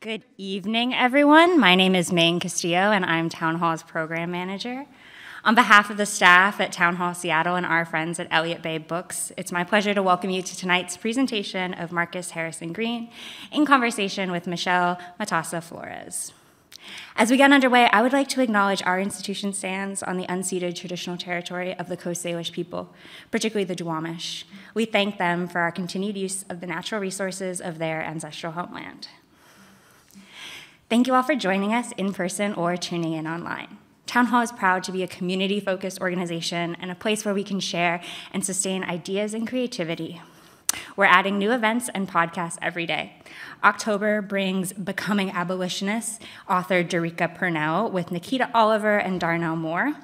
Good evening, everyone. My name is Maine Castillo, and I'm Town Hall's program manager. On behalf of the staff at Town Hall Seattle and our friends at Elliott Bay Books, it's my pleasure to welcome you to tonight's presentation of Marcus Harrison Green in conversation with Michele Matassa Flores. As we get underway, I would like to acknowledge our institution stands on the unceded traditional territory of the Coast Salish people, particularly the Duwamish. We thank them for our continued use of the natural resources of their ancestral homeland. Thank you all for joining us in person or tuning in online. Town Hall is proud to be a community focused organization and a place where we can share and sustain ideas and creativity. We're adding new events and podcasts every day. October brings Becoming Abolitionists, author Derecka Purnell, with Nikita Oliver and Darnell Moore.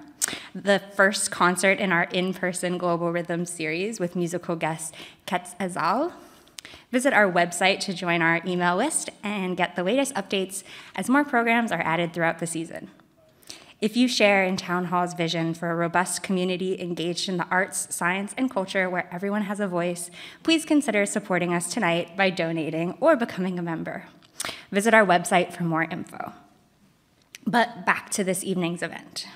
The first concert in our in person Global Rhythm series with musical guest Quetzal. Visit our website to join our email list and get the latest updates as more programs are added throughout the season. If you share in Town Hall's vision for a robust community engaged in the arts, science, and culture where everyone has a voice, please consider supporting us tonight by donating or becoming a member. Visit our website for more info. But back to this evening's event.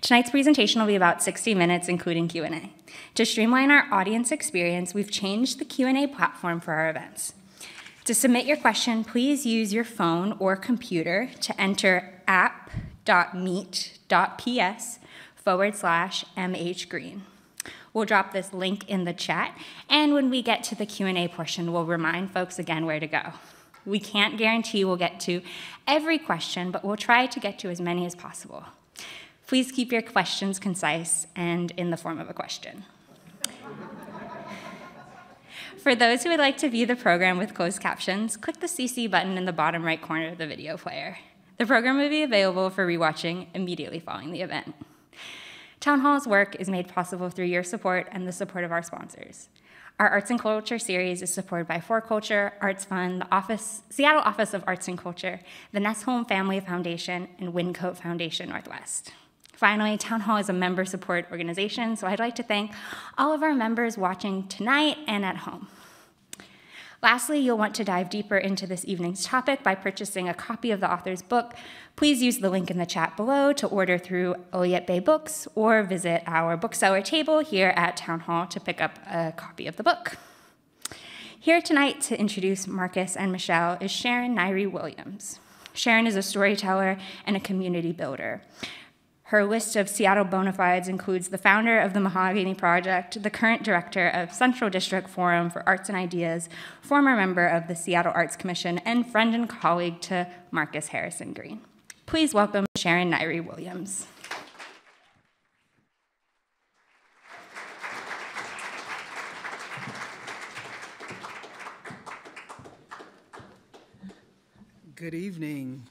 Tonight's presentation will be about 60 minutes, including Q&A. To streamline our audience experience, we've changed the Q&A platform for our events. To submit your question, please use your phone or computer to enter app.meet.ps forward slash mhgreen. We'll drop this link in the chat, and when we get to the Q&A portion, we'll remind folks again where to go. We can't guarantee we'll get to every question, but we'll try to get to as many as possible. Please keep your questions concise and in the form of a question. For those who would like to view the program with closed captions, click the CC button in the bottom right corner of the video player. The program will be available for rewatching immediately following the event. Town Hall's work is made possible through your support and the support of our sponsors. Our Arts and Culture series is supported by 4Culture, Arts Fund, the Office, Seattle Office of Arts and Culture, the Nesholm Family Foundation, and Wyncote Foundation Northwest. Finally, Town Hall is a member support organization, so I'd like to thank all of our members watching tonight and at home. Lastly, you'll want to dive deeper into this evening's topic by purchasing a copy of the author's book. Please use the link in the chat below to order through Elliott Bay Books or visit our bookseller table here at Town Hall to pick up a copy of the book. Here tonight to introduce Marcus and Michele is Sharon Nyree Williams. Sharon is a storyteller and a community builder. Her list of Seattle bona fides includes the founder of the Mahogany Project, the current director of Central District Forum for Arts and Ideas, former member of the Seattle Arts Commission, and friend and colleague to Marcus Harrison Green. Please welcome Sharon Nyree Williams. Good evening.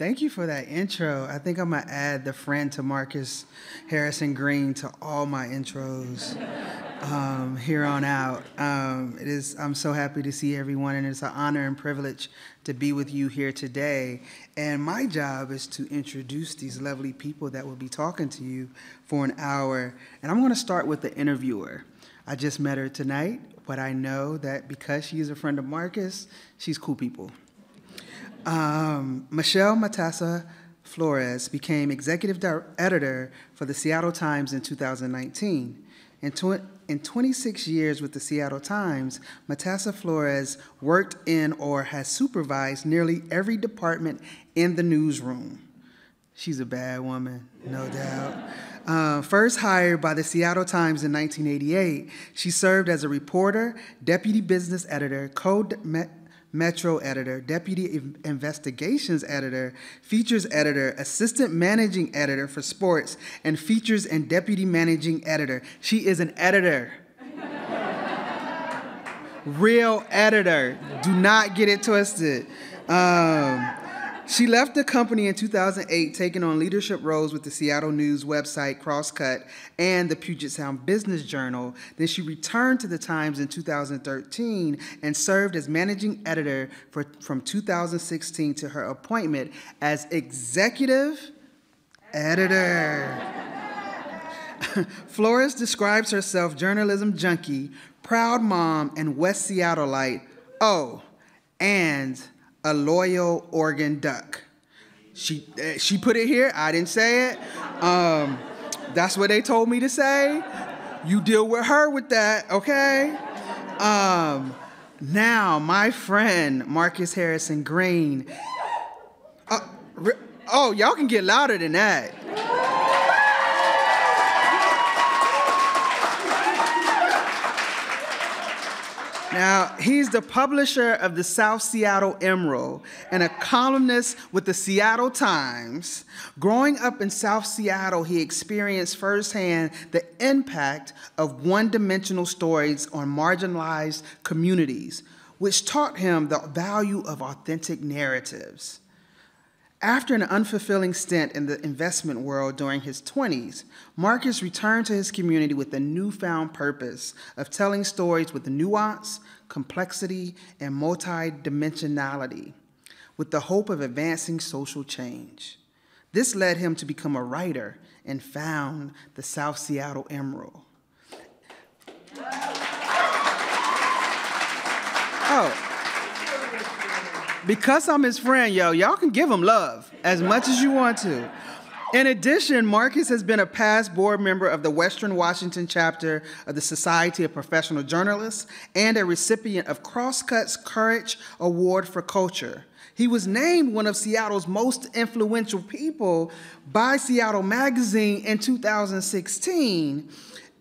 Thank you for that intro. I think I'm gonna add the friend to Marcus Harrison Green to all my intros um, here on out. Um, it is. I'm so happy to see everyone, and it's an honor and privilege to be with you here today. And my job is to introduce these lovely people that will be talking to you for an hour. And I'm going to start with the interviewer. I just met her tonight, but I know that because she is a friend of Marcus, she's cool people. Um, Michele Matassa Flores became executive editor for the Seattle Times in 2019. In, tw- in 26 years with the Seattle Times, Matassa Flores worked in or has supervised nearly every department in the newsroom. She's a bad woman, no doubt. Uh, first hired by the Seattle Times in 1988, she served as a reporter, deputy business editor, co Metro editor, deputy investigations editor, features editor, assistant managing editor for sports, and features and deputy managing editor. She is an editor. Real editor. Do not get it twisted. Um, she left the company in 2008, taking on leadership roles with the Seattle News website Crosscut and the Puget Sound Business Journal. Then she returned to the Times in 2013 and served as managing editor for, from 2016 to her appointment as executive editor. Flores describes herself journalism junkie, proud mom, and West Seattleite. Oh, and a loyal Oregon duck. She, eh, she put it here, I didn't say it. Um, that's what they told me to say. You deal with her with that, okay? Um, now, my friend Marcus Harrison Green. Uh, oh, y'all can get louder than that. Now, he's the publisher of the South Seattle Emerald and a columnist with the Seattle Times. Growing up in South Seattle, he experienced firsthand the impact of one dimensional stories on marginalized communities, which taught him the value of authentic narratives. After an unfulfilling stint in the investment world during his 20s, Marcus returned to his community with a newfound purpose of telling stories with nuance, complexity, and multidimensionality, with the hope of advancing social change. This led him to become a writer and found the South Seattle Emerald. Oh, because I'm his friend, yo, y'all can give him love as much as you want to. In addition, Marcus has been a past board member of the Western Washington chapter of the Society of Professional Journalists and a recipient of Crosscuts Courage Award for Culture. He was named one of Seattle's most influential people by Seattle Magazine in 2016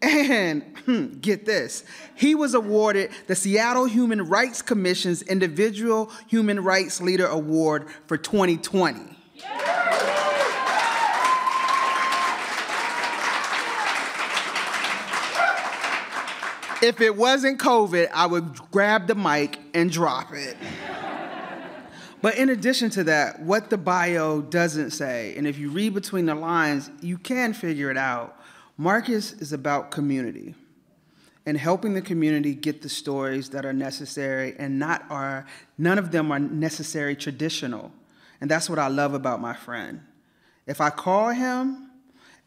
and hmm, get this, he was awarded the Seattle Human Rights Commission's Individual Human Rights Leader Award for 2020. If it wasn't COVID, I would grab the mic and drop it. But in addition to that, what the bio doesn't say, and if you read between the lines, you can figure it out Marcus is about community and helping the community get the stories that are necessary and not are none of them are necessary traditional. And that's what I love about my friend. If I call him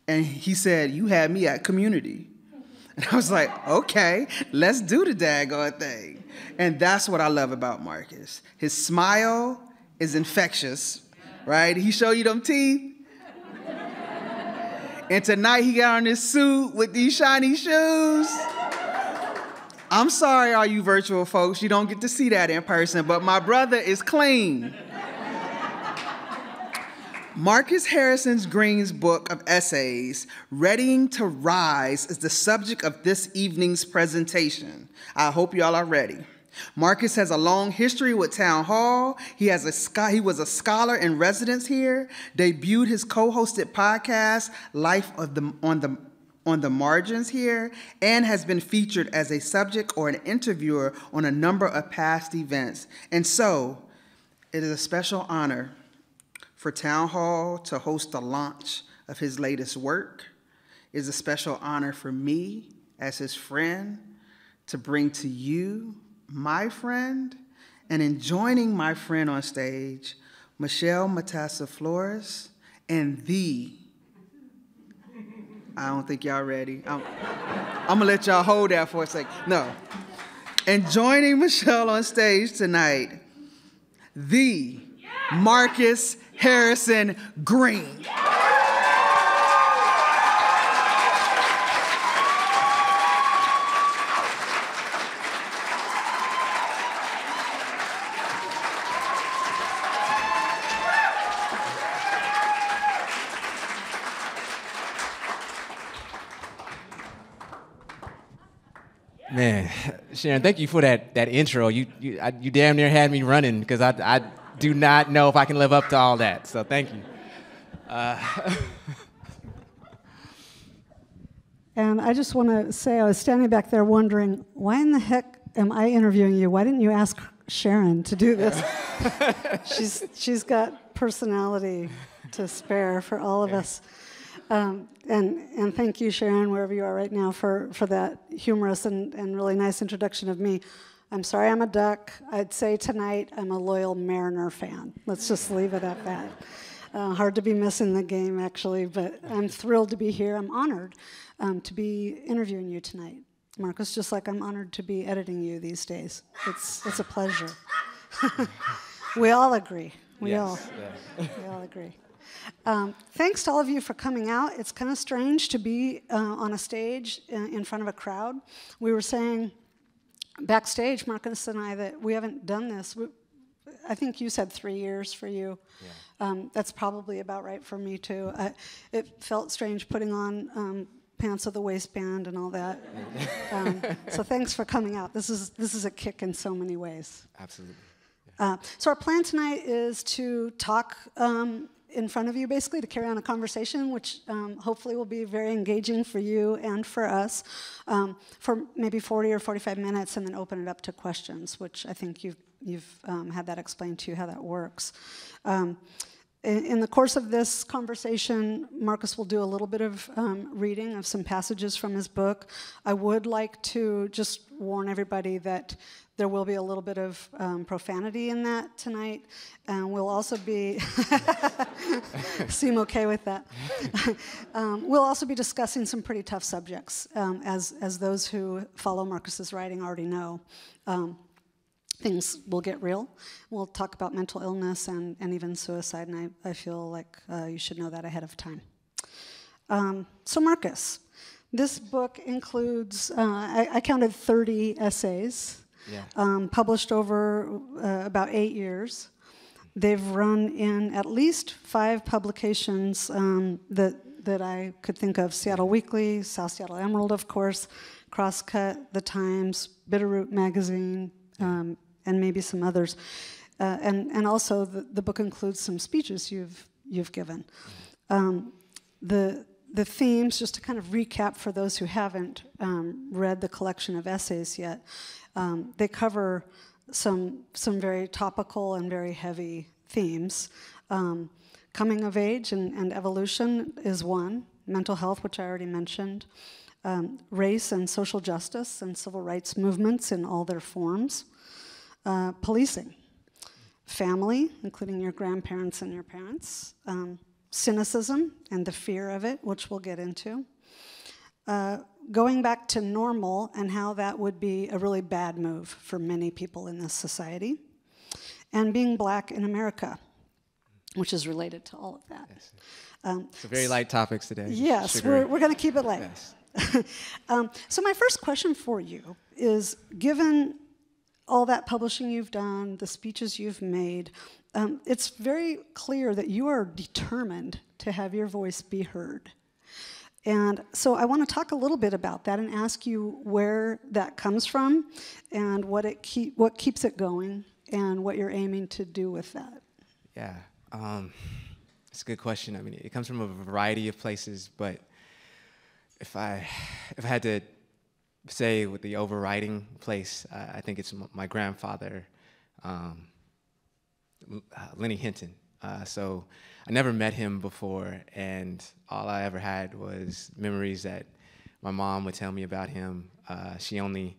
and he said, You had me at community. And I was like, okay, let's do the daggone thing. And that's what I love about Marcus. His smile is infectious, right? He show you them teeth, and tonight he got on this suit with these shiny shoes. I'm sorry, all you virtual folks, you don't get to see that in person, but my brother is clean. Marcus Harrison's Green's book of essays, Readying to Rise, is the subject of this evening's presentation. I hope y'all are ready. Marcus has a long history with Town Hall. He, has a, he was a scholar in residence here, debuted his co-hosted podcast, Life of the, on, the, on the Margins here, and has been featured as a subject or an interviewer on a number of past events. And so, it is a special honor for Town Hall to host the launch of his latest work. It is a special honor for me as his friend to bring to you my friend, and in joining my friend on stage, Michele Matassa Flores, and the, I don't think y'all ready. I'm, I'm gonna let y'all hold that for a second. No. And joining Michele on stage tonight, the Marcus Harrison Green. Man, Sharon, thank you for that that intro. You you, I, you damn near had me running because I I do not know if I can live up to all that. So thank you. Uh, and I just want to say, I was standing back there wondering, why in the heck am I interviewing you? Why didn't you ask Sharon to do this? she's she's got personality to spare for all of us. Um, and, and thank you, Sharon, wherever you are right now, for, for that humorous and, and really nice introduction of me. I'm sorry I'm a duck. I'd say tonight I'm a loyal Mariner fan. Let's just leave it at that. Uh, hard to be missing the game, actually, but I'm thrilled to be here. I'm honored um, to be interviewing you tonight. Marcus, just like I'm honored to be editing you these days. It's, it's a pleasure. We all agree. We Yes, all yes. we all agree. Um, thanks to all of you for coming out. It's kind of strange to be uh, on a stage in, in front of a crowd. We were saying backstage, Marcus and I, that we haven't done this. We, I think you said three years for you. Um, that's probably about right for me too. I, it felt strange putting on um, pants with a waistband and all that. um, so thanks for coming out. This is this is a kick in so many ways. Absolutely. Uh, so our plan tonight is to talk um, in front of you, basically, to carry on a conversation, which um, hopefully will be very engaging for you and for us, um, for maybe 40 or 45 minutes, and then open it up to questions, which I think you've you've um, had that explained to you how that works. Um, in, the course of this conversation, Marcus will do a little bit of um, reading of some passages from his book. I would like to just warn everybody that there will be a little bit of um, profanity in that tonight, and we'll also be seem okay with that. um, we'll also be discussing some pretty tough subjects, um, as as those who follow Marcus's writing already know. Um, things will get real. We'll talk about mental illness and, and even suicide, and I, I feel like uh, you should know that ahead of time. Um, so, Marcus, this book includes, uh, I, I, counted 30 essays, Yeah. um, published over uh, about eight years. They've run in at least five publications um, that, that I could think of Seattle Weekly, South Seattle Emerald, of course, Crosscut, The Times, Bitterroot Magazine, um, and maybe some others. Uh, and, and also, the, the book includes some speeches you've, you've given. Um, the, the themes, just to kind of recap for those who haven't um, read the collection of essays yet, um, they cover some, some very topical and very heavy themes. Um, coming of age and, and evolution is one, mental health, which I already mentioned, um, race and social justice and civil rights movements in all their forms, uh, policing, family, including your grandparents and your parents, um, cynicism and the fear of it, which we'll get into, uh, going back to normal and how that would be a really bad move for many people in this society, and being black in America, which is related to all of that. Um, So very light topics today. Yes, Sugary. we're, we're going to keep it light. Yes. um, so, my first question for you is given all that publishing you've done, the speeches you've made, um, it's very clear that you are determined to have your voice be heard. And so I want to talk a little bit about that and ask you where that comes from and what, it keep, what keeps it going and what you're aiming to do with that. Yeah, um, it's a good question. I mean, it comes from a variety of places, but if I if I had to say with the overriding place, uh, I think it's my grandfather, um, uh, Lenny Hinton. Uh, so I never met him before, and all I ever had was memories that my mom would tell me about him. Uh, she only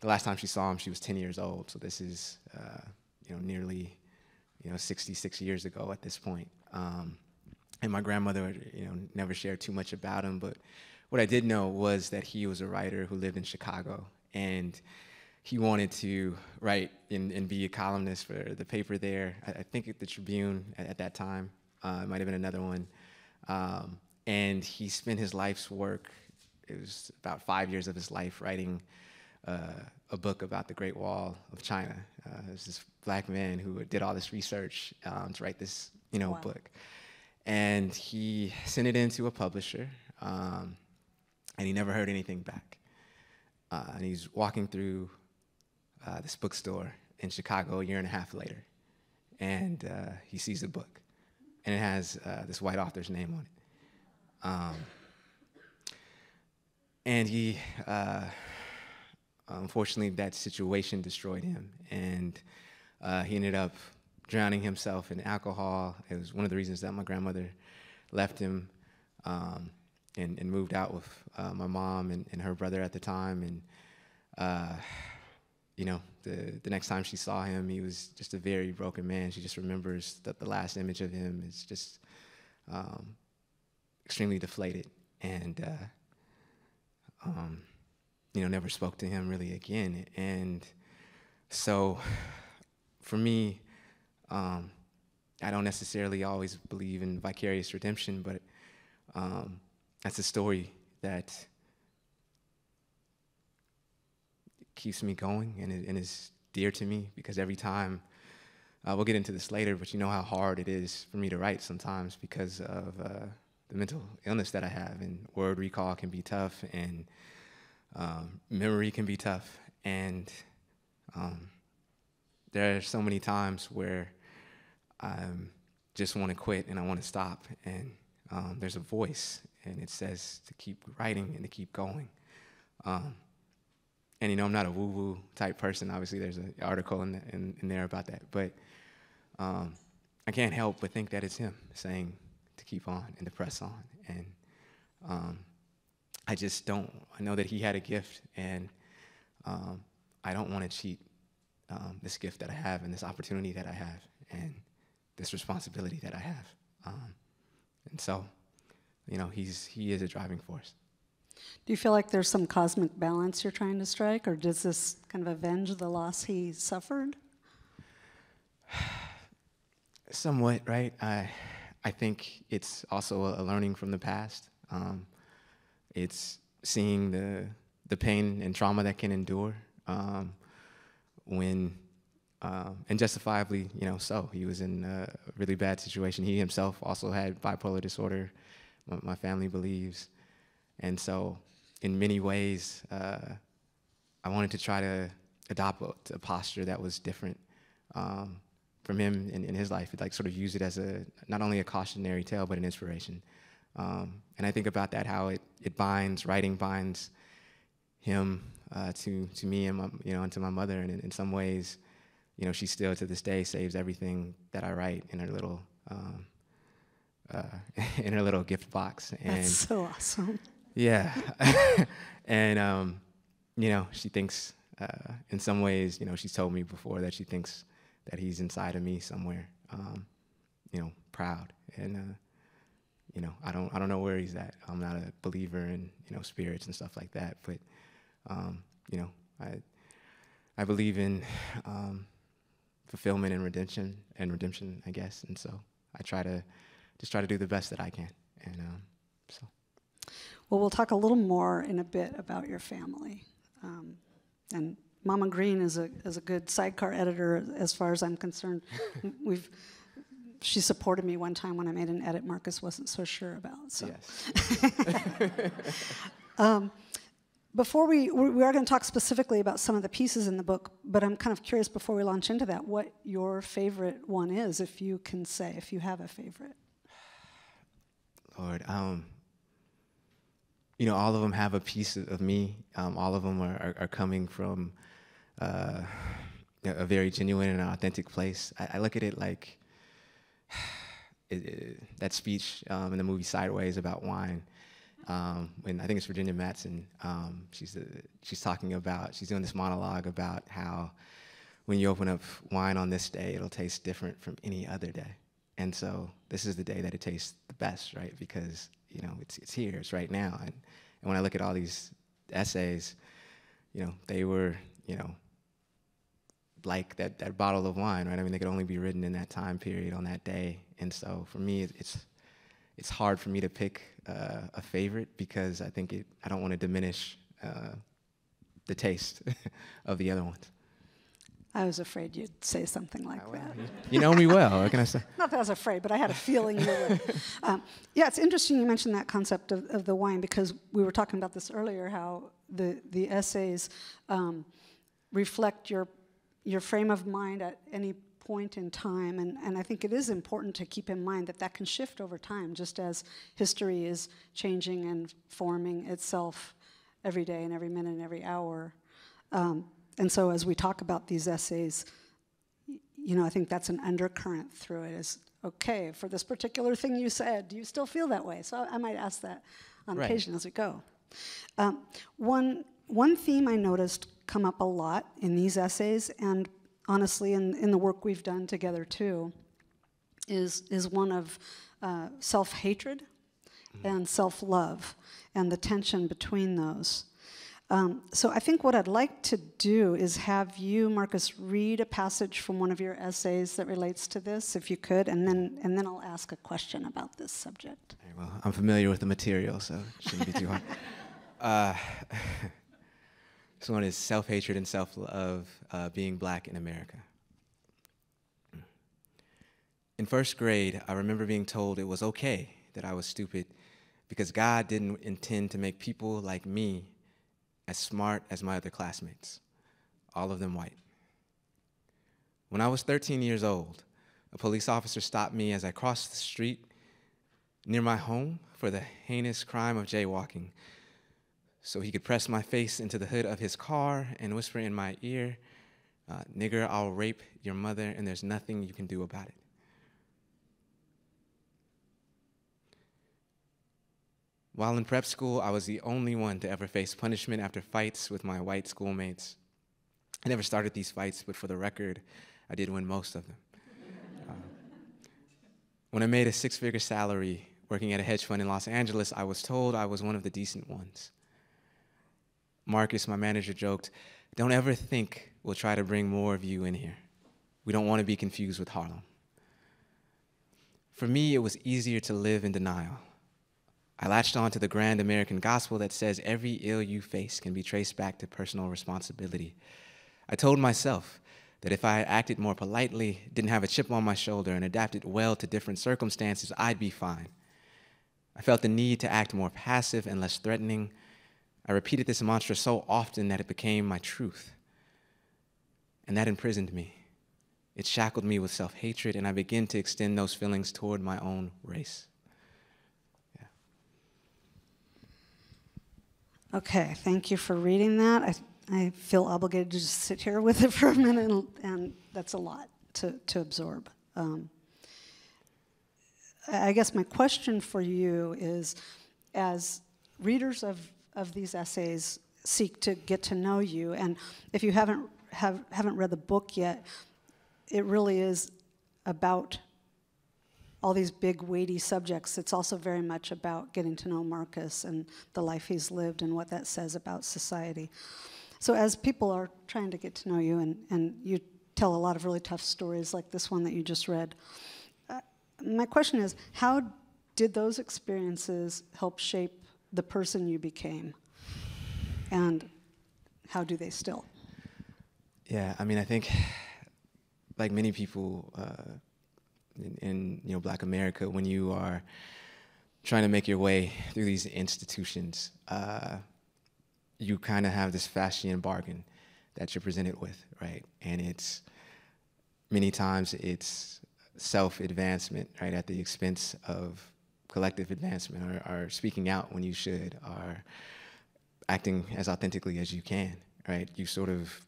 the last time she saw him, she was 10 years old. So this is uh, you know nearly you know 66 years ago at this point. Um, and my grandmother, you know, never shared too much about him, but what I did know was that he was a writer who lived in Chicago, and he wanted to write and, and be a columnist for the paper there. I, I think at the Tribune at, at that time. Uh, it might have been another one. Um, and he spent his life's work. It was about five years of his life writing uh, a book about the Great Wall of China. Uh, it was this black man who did all this research um, to write this, you know, Wow. book. And he sent it in to a publisher, um, and he never heard anything back. Uh, and he's walking through uh, this bookstore in Chicago a year and a half later, and uh, he sees a book, and it has uh, this white author's name on it. Um, and he, uh, unfortunately, that situation destroyed him, and uh, he ended up drowning himself in alcohol. It was one of the reasons that my grandmother left him um, and, and moved out with uh, my mom and, and her brother at the time. And uh, you know, the the next time she saw him, he was just a very broken man. She just remembers that the last image of him is just um, extremely deflated, and uh, um, you know, never spoke to him really again. And so, for me, Um, I don't necessarily always believe in vicarious redemption, but um, that's a story that keeps me going and, it, and is dear to me because every time, uh, we'll get into this later, but you know how hard it is for me to write sometimes because of uh, the mental illness that I have, and word recall can be tough, and um, memory can be tough, and um, there are so many times where I just want to quit and I want to stop, and um, there's a voice, and it says to keep writing and to keep going. And you know, I'm not a woo-woo type person. Obviously, there's an article in, the, in, in, there about that, but um, I can't help but think that it's him saying to keep on and to press on. And um, I just don't. I know that he had a gift, and um, I don't want to cheat um, this gift that I have and this opportunity that I have and this responsibility that I have. Um, and so, you know, he's he is a driving force. Do you feel like there's some cosmic balance you're trying to strike, or does this kind of avenge the loss he suffered? Somewhat, right? I, I think it's also a learning from the past. Um, it's seeing the the pain and trauma that can endure um, when, um, and justifiably, you know, so he was in a really bad situation. He himself also had bipolar disorder. My, my family believes. And so, in many ways, uh, I wanted to try to adopt a, a posture that was different um, from him in, in, his life. It, like sort of use it as a not only a cautionary tale but an inspiration. Um, and I think about that how it it binds writing binds him uh, to to me and my, you know and to my mother. And in, in, some ways, you know, she still to this day saves everything that I write in her little. Um, uh, in her little gift box, and That's so awesome. Yeah. and, um, you know, she thinks, uh, in some ways, you know, she's told me before that she thinks that he's inside of me somewhere, um, you know, proud. And, uh, you know, I don't, I don't know where he's at. I'm not a believer in, you know, spirits and stuff like that. But, um, you know, I, I believe in um, fulfillment and redemption, and redemption, I guess. And so I try to just try to do the best that I can. And um, so. Well, we'll talk a little more in a bit about your family. Um, and Mama Green is a, is a good sidecar editor as far as I'm concerned. We've, she supported me one time when I made an edit Marcus wasn't so sure about. So. Yes. um, before we, we are going to talk specifically about some of the pieces in the book, but I'm kind of curious before we launch into that, what your favorite one is, if you can say, if you have a favorite. Lord, um, you know, all of them have a piece of me. Um, all of them are, are, are coming from uh, a very genuine and authentic place. I, I look at it like it, it, that speech um, in the movie Sideways about wine. Um, when I think it's Virginia Madsen, um, she's, a, she's talking about, she's doing this monologue about how when you open up wine on this day, it'll taste different from any other day. And so this is the day that it tastes the best, right? Because you know, it's, it's here, it's right now. And, and when I look at all these essays, you know, they were, you know, like that, that bottle of wine, right? I mean, they could only be written in that time period on that day. And so for me, it's, it's hard for me to pick uh, a favorite because I think it, I don't want to diminish uh, the taste of the other ones. I was afraid you'd say something like oh, well, that. You know me well. What can I say? Not that I was afraid, but I had a feeling you would. Um, yeah, it's interesting you mentioned that concept of, of, the wine because we were talking about this earlier. How the the essays um, reflect your your frame of mind at any point in time, and, and I think it is important to keep in mind that that can shift over time, just as history is changing and forming itself every day and every minute and every hour. Um, and so as we talk about these essays, you know, I think that's an undercurrent through it is, okay, for this particular thing you said, do you still feel that way? So I might ask that on right. occasion as we go. Um, one, one theme I noticed come up a lot in these essays, and honestly in, in the work we've done together too, is, is one of uh, self-hatred mm and self-love and the tension between those. Um, so I think what I'd like to do is have you, Marcus, read a passage from one of your essays that relates to this, if you could, and then and then I'll ask a question about this subject. Well, I'm familiar with the material, so it shouldn't be too hard. Uh, this one is self-hatred and self-love, uh, being black in America. In first grade, I remember being told it was okay that I was stupid because God didn't intend to make people like me as smart as my other classmates, all of them white. When I was 13 years old, a police officer stopped me as I crossed the street near my home for the heinous crime of jaywalking so he could press my face into the hood of his car and whisper in my ear, uh, Nigger, I'll rape your mother, and there's nothing you can do about it. While in prep school, I was the only one to ever face punishment after fights with my white schoolmates. I never started these fights, but for the record, I did win most of them. Uh, when I made a six figure salary working at a hedge fund in Los Angeles, I was told I was one of the decent ones. Marcus, my manager, joked, Don't ever think we'll try to bring more of you in here. We don't want to be confused with Harlem. For me, it was easier to live in denial. I latched on to the grand American gospel that says every ill you face can be traced back to personal responsibility. I told myself that if I acted more politely, didn't have a chip on my shoulder, and adapted well to different circumstances, I'd be fine. I felt the need to act more passive and less threatening. I repeated this mantra so often that it became my truth. And that imprisoned me. It shackled me with self hatred, and I began to extend those feelings toward my own race. Okay, thank you for reading that. I, I feel obligated to just sit here with it for a minute, and, and that's a lot to, to absorb. Um, I guess my question for you is as readers of, of these essays seek to get to know you, and if you haven't, have, haven't read the book yet, it really is about all these big, weighty subjects, it's also very much about getting to know Marcus and the life he's lived and what that says about society. So, as people are trying to get to know you, and, and you tell a lot of really tough stories like this one that you just read, uh, my question is how did those experiences help shape the person you became? And how do they still? Yeah, I mean, I think, like many people, uh, in, in you know Black America when you are trying to make your way through these institutions, uh, you kind of have this Faustian bargain that you're presented with, right? And it's many times it's self-advancement, right, at the expense of collective advancement, or, or speaking out when you should, or acting as authentically as you can, right? You sort of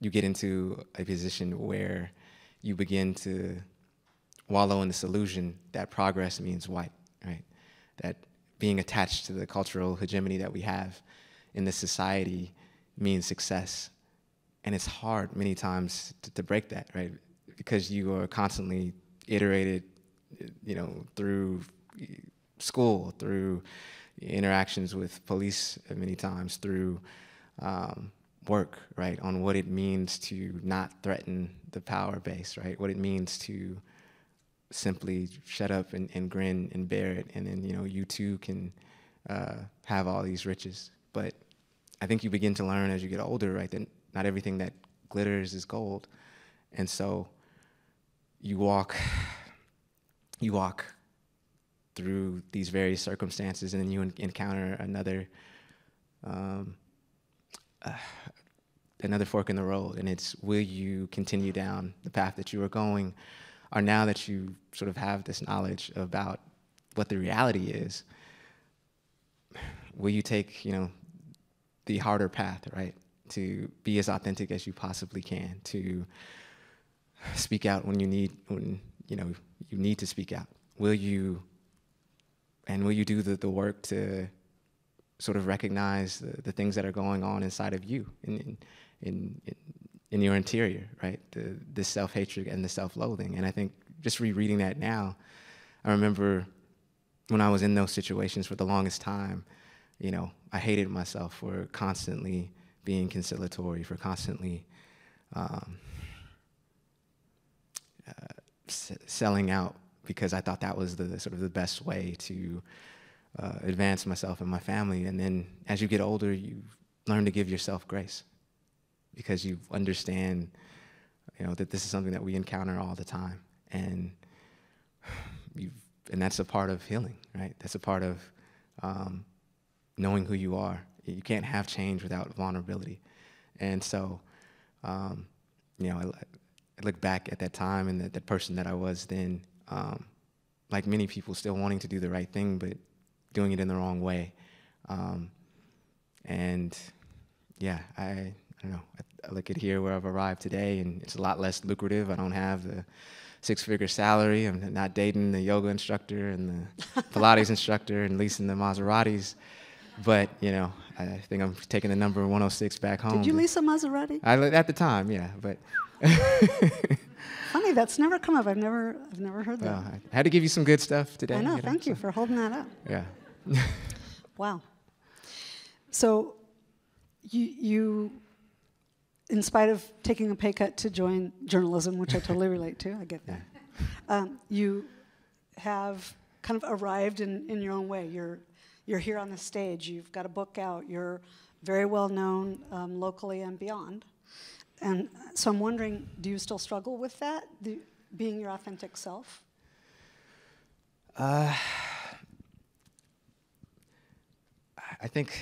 you get into a position where you begin to wallow in this illusion that progress means white, right? That being attached to the cultural hegemony that we have in this society means success. And it's hard many times to, to break that, right? Because you are constantly iterated, you know, through school, through interactions with police many times, through um, work, right, on what it means to not threaten the power base, right? What it means to simply shut up and, and grin and bear it, and then you know you too can uh, have all these riches. But I think you begin to learn as you get older, right? That not everything that glitters is gold, and so you walk, you walk through these various circumstances, and then you encounter another. Um, uh, another fork in the road, and it's will you continue down the path that you are going, are now that you sort of have this knowledge about what the reality is, will you take, you know, the harder path, right? To be as authentic as you possibly can, to speak out when you need, when, you know, you need to speak out. Will you, and will you do the, the work to sort of recognize the, the things that are going on inside of you in, in, in, in your interior, right? The, the self hatred and the self loathing. And I think just rereading that now, I remember when I was in those situations for the longest time, you know, I hated myself for constantly being conciliatory, for constantly um, uh, selling out because I thought that was the sort of the best way to uh, advance myself and my family. And then as you get older, you learn to give yourself grace because you understand, you know, that this is something that we encounter all the time, and you and that's a part of healing, right? That's a part of um, knowing who you are. You can't have change without vulnerability, and so, um, you know, I, I, look back at that time and that, person that I was then, um, like many people, still wanting to do the right thing, but doing it in the wrong way, um, and yeah, I, I don't know. I, I, look at here where I've arrived today, and it's a lot less lucrative. I don't have the six-figure salary. I'm not dating the yoga instructor and the Pilates instructor and leasing the Maseratis. But you know, I think I'm taking the number 106 back home. Did you lease a Maserati? I, at the time, yeah, but. Funny, that's never come up. I've never, I've never heard well, that. I had to give you some good stuff today. I know. You know thank so. you for holding that up. Yeah. wow. So, you, you, in spite of taking a pay cut to join journalism, which I totally relate to, I get that. Um, you have kind of arrived in, in your own way. You're, you're here on the stage. You've got a book out. You're very well known um, locally and beyond. And so I'm wondering, do you still struggle with that, the, being your authentic self? Uh, I think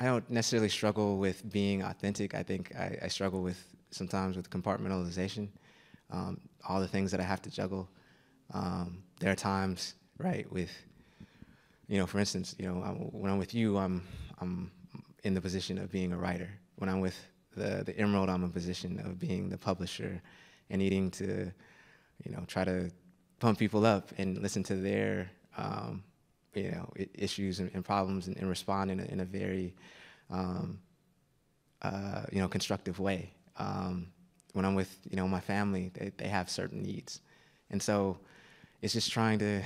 I don't necessarily struggle with being authentic. I think I, I struggle with sometimes with compartmentalization, um, all the things that I have to juggle. Um, there are times, right, with, you know, for instance, you know, I'm, when I'm with you, I'm, I'm in the position of being a writer. When I'm with the, the Emerald, I'm in position of being the publisher and needing to, you know, try to pump people up and listen to their, um, you know, issues and, and problems and, and, respond in a, in a very, um, uh, you know, constructive way. Um, when I'm with, you know, my family, they, they have certain needs. And so it's just trying to,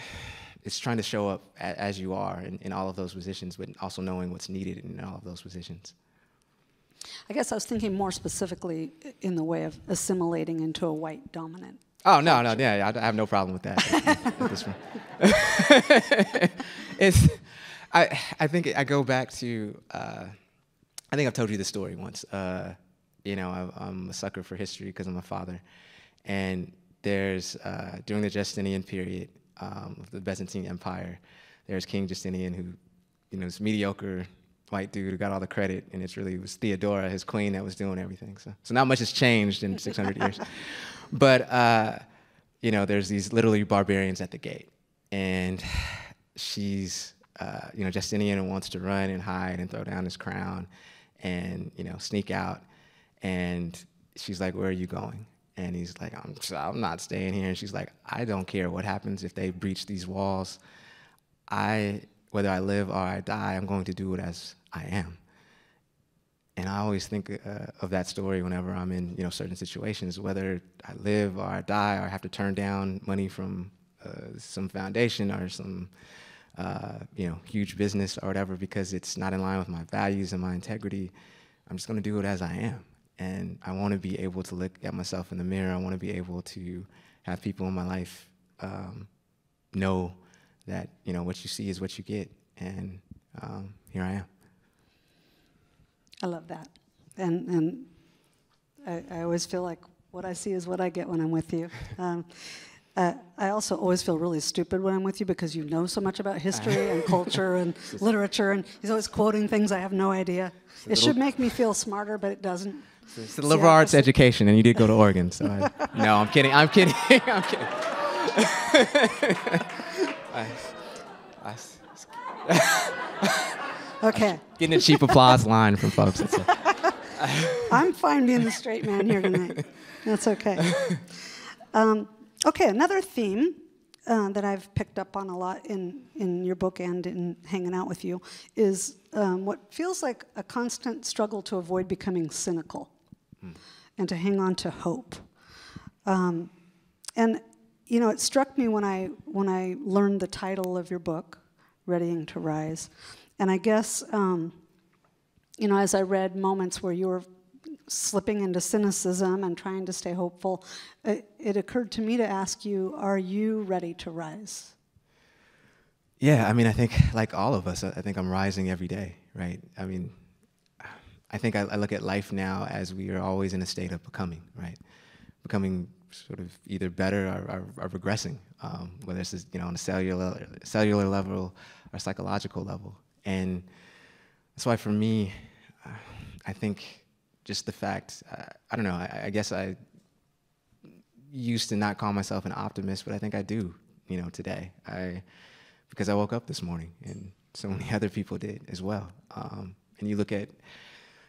it's trying to show up a, as you are in, in all of those positions, but also knowing what's needed in all of those positions. I guess I was thinking more specifically in the way of assimilating into a white dominant. Oh no, no, yeah, I have no problem with that. it's, I, I think I go back to, uh, I think I've told you the story once. Uh, you know, I, am a sucker for history because I'm a father, and there's uh, during the Justinian period um, of the Byzantine Empire, there's King Justinian who, you know, is mediocre white dude who got all the credit, and it's really it was Theodora, his queen, that was doing everything. So, so not much has changed in 600 years. But uh, you know, there's these literally barbarians at the gate, and she's, uh, you know, Justinian wants to run and hide and throw down his crown, and you know, sneak out, and she's like, "Where are you going?" And he's like, I'm, I'm not staying here. And she's like, I don't care what happens if they breach these walls. I, whether I live or I die, I'm going to do it as I am. And I always think uh, of that story whenever I'm in, you know, certain situations, whether I live or I die or I have to turn down money from uh, some foundation or some, uh, you know, huge business or whatever because it's not in line with my values and my integrity. I'm just going to do it as I am and I want to be able to look at myself in the mirror. I want to be able to have people in my life um, know that you know what you see is what you get, and um, here I am. I love that, and and I, I, always feel like what I see is what I get when I'm with you. Um, uh, I also always feel really stupid when I'm with you because you know so much about history and culture and literature, and he's always quoting things I have no idea. It should make me feel smarter, but it doesn't. It's the liberal arts education, and you did go to Oregon, so I, no, I'm kidding. I'm kidding. I'm kidding. I, I, okay. Getting a cheap applause line from folks. I'm fine being the straight man here tonight. That's okay. Um, okay, another theme uh, that I've picked up on a lot in, in your book and in hanging out with you is um, what feels like a constant struggle to avoid becoming cynical mm. and to hang on to hope. Um, and you know, it struck me when I when I learned the title of your book, "Readying to Rise," And I guess, um, you know, as I read moments where you were slipping into cynicism and trying to stay hopeful, it, it occurred to me to ask you, are you ready to rise? Yeah, I mean, I think like all of us, I think I'm rising every day, right? I mean, I think I, I, look at life now as we are always in a state of becoming, right? Becoming sort of either better or, or, or regressing, um, whether it's you know on a cellular cellular level or psychological level, and that's why for me, uh, I think just the fact, uh, I don't know, I, I guess I used to not call myself an optimist, but I think I do, you know, today. I because I woke up this morning, and so many other people did as well. Um, and you look at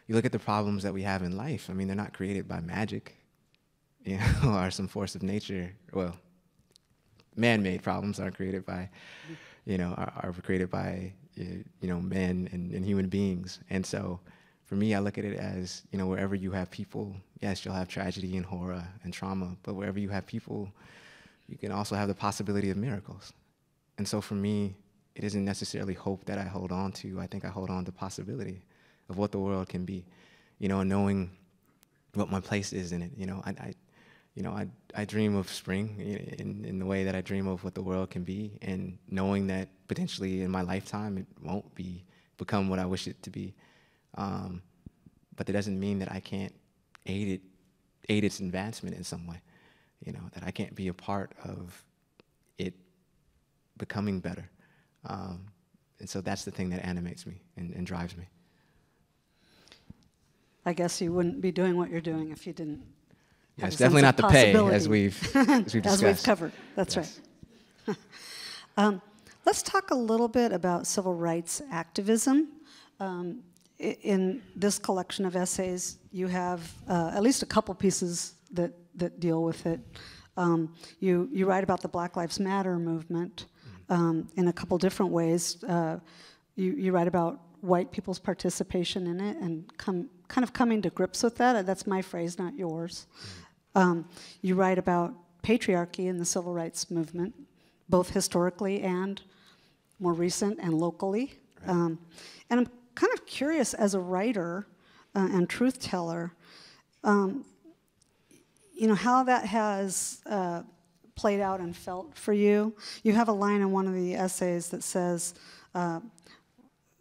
you look at the problems that we have in life. I mean, they're not created by magic, you know, or some force of nature. Well, man-made problems aren't created by, you know, are, are created by you know men and, and human beings. And so, for me, I look at it as you know, wherever you have people, yes, you'll have tragedy and horror and trauma, but wherever you have people, you can also have the possibility of miracles. And so for me, it isn't necessarily hope that I hold on to. I think I hold on to possibility of what the world can be, you know, knowing what my place is in it. You know, I, I you know, I, I dream of spring in, in the way that I dream of what the world can be, and knowing that potentially in my lifetime it won't be become what I wish it to be. Um, but that doesn't mean that I can't aid it, aid its advancement in some way. You know, that I can't be a part of it becoming better. Um, and so that's the thing that animates me and, and, drives me. I guess you wouldn't be doing what you're doing if you didn't. Yeah, it's definitely not the pay as we've as we've, as we've covered. That's yes. right. um, let's talk a little bit about civil rights activism. Um, in this collection of essays, you have uh, at least a couple pieces that, that deal with it. Um, you, you write about the Black Lives Matter movement, um, in a couple different ways. Uh, you, you write about white people's participation in it and come, kind of coming to grips with that. That's my phrase, not yours. Um, you write about patriarchy in the civil rights movement, both historically and more recent and locally. Right. Um, and I'm kind of curious as a writer uh, and truth teller, um, you know, how that has uh, played out and felt for you. You have a line in one of the essays that says, uh,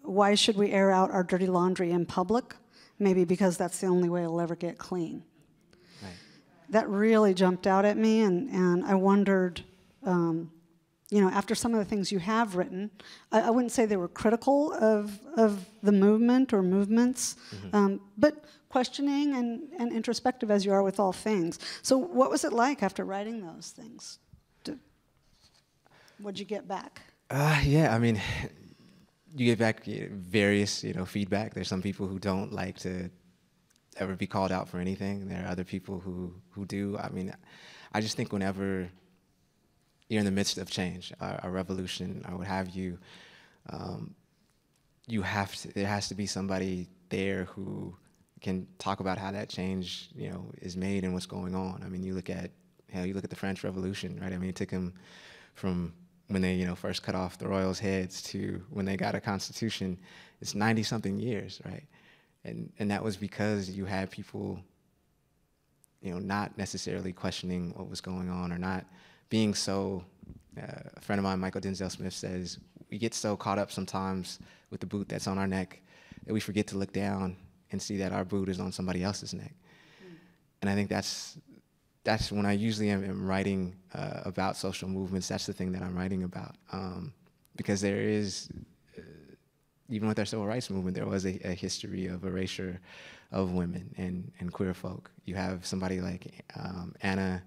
Why should we air out our dirty laundry in public? Maybe because that's the only way it'll ever get clean. That really jumped out at me, and, and I wondered. Um, you know, after some of the things you have written, I, I, wouldn't say they were critical of, of the movement or movements, mm-hmm. um, but questioning and, and introspective as you are with all things. So, what was it like after writing those things? What'd you get back? Uh, yeah, I mean, you get back various, you know, feedback. There's some people who don't like to ever be called out for anything. There are other people who who do. I mean, I just think whenever you're in the midst of change, a, a revolution, or what have you, um, you have to. There has to be somebody there who can talk about how that change, you know, is made and what's going on. I mean, you look at hell, you look at the French Revolution, right? I mean, it took them from when they, you know, first cut off the royals' heads to when they got a constitution. It's 90 something years, right? And and that was because you had people, you know, not necessarily questioning what was going on or not being so. Uh, a friend of mine, Mychal Denzel Smith, says we get so caught up sometimes with the boot that's on our neck that we forget to look down and see that our boot is on somebody else's neck. Mm. And I think that's that's when I usually am, am writing uh, about social movements. That's the thing that I'm writing about um, because there is, even with our civil rights movement, there was a, a, history of erasure of women and, and queer folk. You have somebody like um, Anna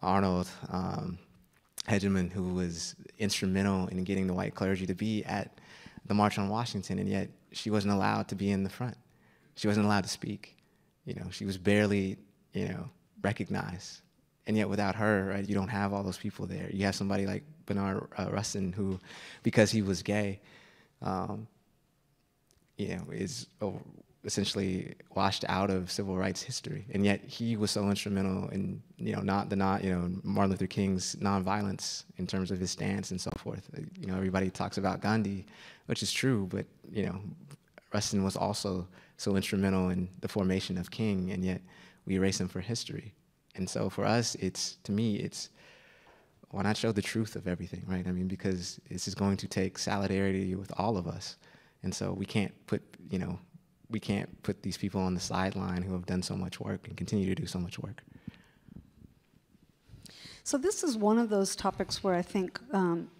Arnold. Um, Hedgeman, who was instrumental in getting the white clergy to be at the March on Washington, and yet she wasn't allowed to be in the front. She wasn't allowed to speak. You know, she was barely, you know, recognized. And yet, without her, right, you don't have all those people there. You have somebody like Bayard uh, Rustin, who, because he was gay, um, you know, is oh, essentially washed out of civil rights history. And yet, he was so instrumental in, you know, not the not, you know, Martin Luther King's nonviolence in terms of his stance and so forth. Uh, you know, everybody talks about Gandhi, which is true. But you know, Rustin was also so instrumental in the formation of King, and yet we erase him for history. And so for us, it's to me, it's why not show the truth of everything, right? I mean, because this is going to take solidarity with all of us, and so we can't put, you know, we can't put these people on the sideline who have done so much work and continue to do so much work. So this is one of those topics where I think um,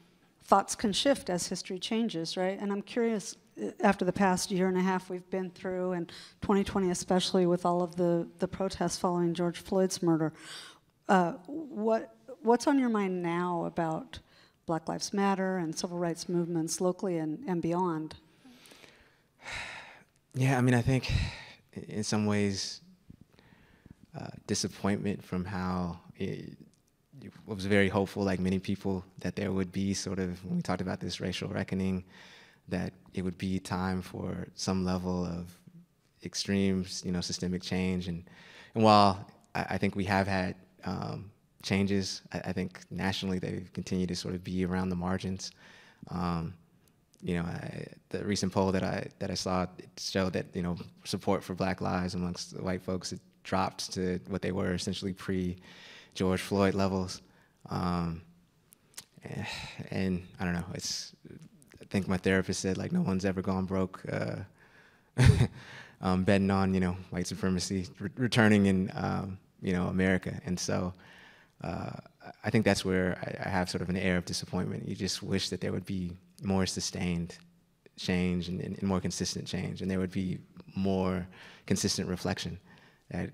thoughts can shift as history changes, right? And I'm curious, uh, after the past year and a half we've been through, and 2020 especially with all of the, the protests following George Floyd's murder, uh, what, what's on your mind now about Black Lives Matter and civil rights movements locally and, and beyond? Yeah, I mean, I think in some ways, uh, disappointment from how it, was very hopeful, like many people, that there would be sort of, when we talked about this racial reckoning, that it would be time for some level of extreme, you know, systemic change. And, and while I, I think we have had um, changes, I, I, think nationally they've continued to sort of be around the margins. Um, you know, I, the recent poll that I that I saw showed that you know support for Black Lives amongst white folks dropped to what they were essentially pre George Floyd levels. Um, and I don't know. It's I think my therapist said like no one's ever gone broke. Uh, um, betting on you know white supremacy re- returning in um, you know America, and so uh, I think that's where I, have sort of an air of disappointment. You just wish that there would be more sustained change and, and, and more consistent change, and there would be more consistent reflection. That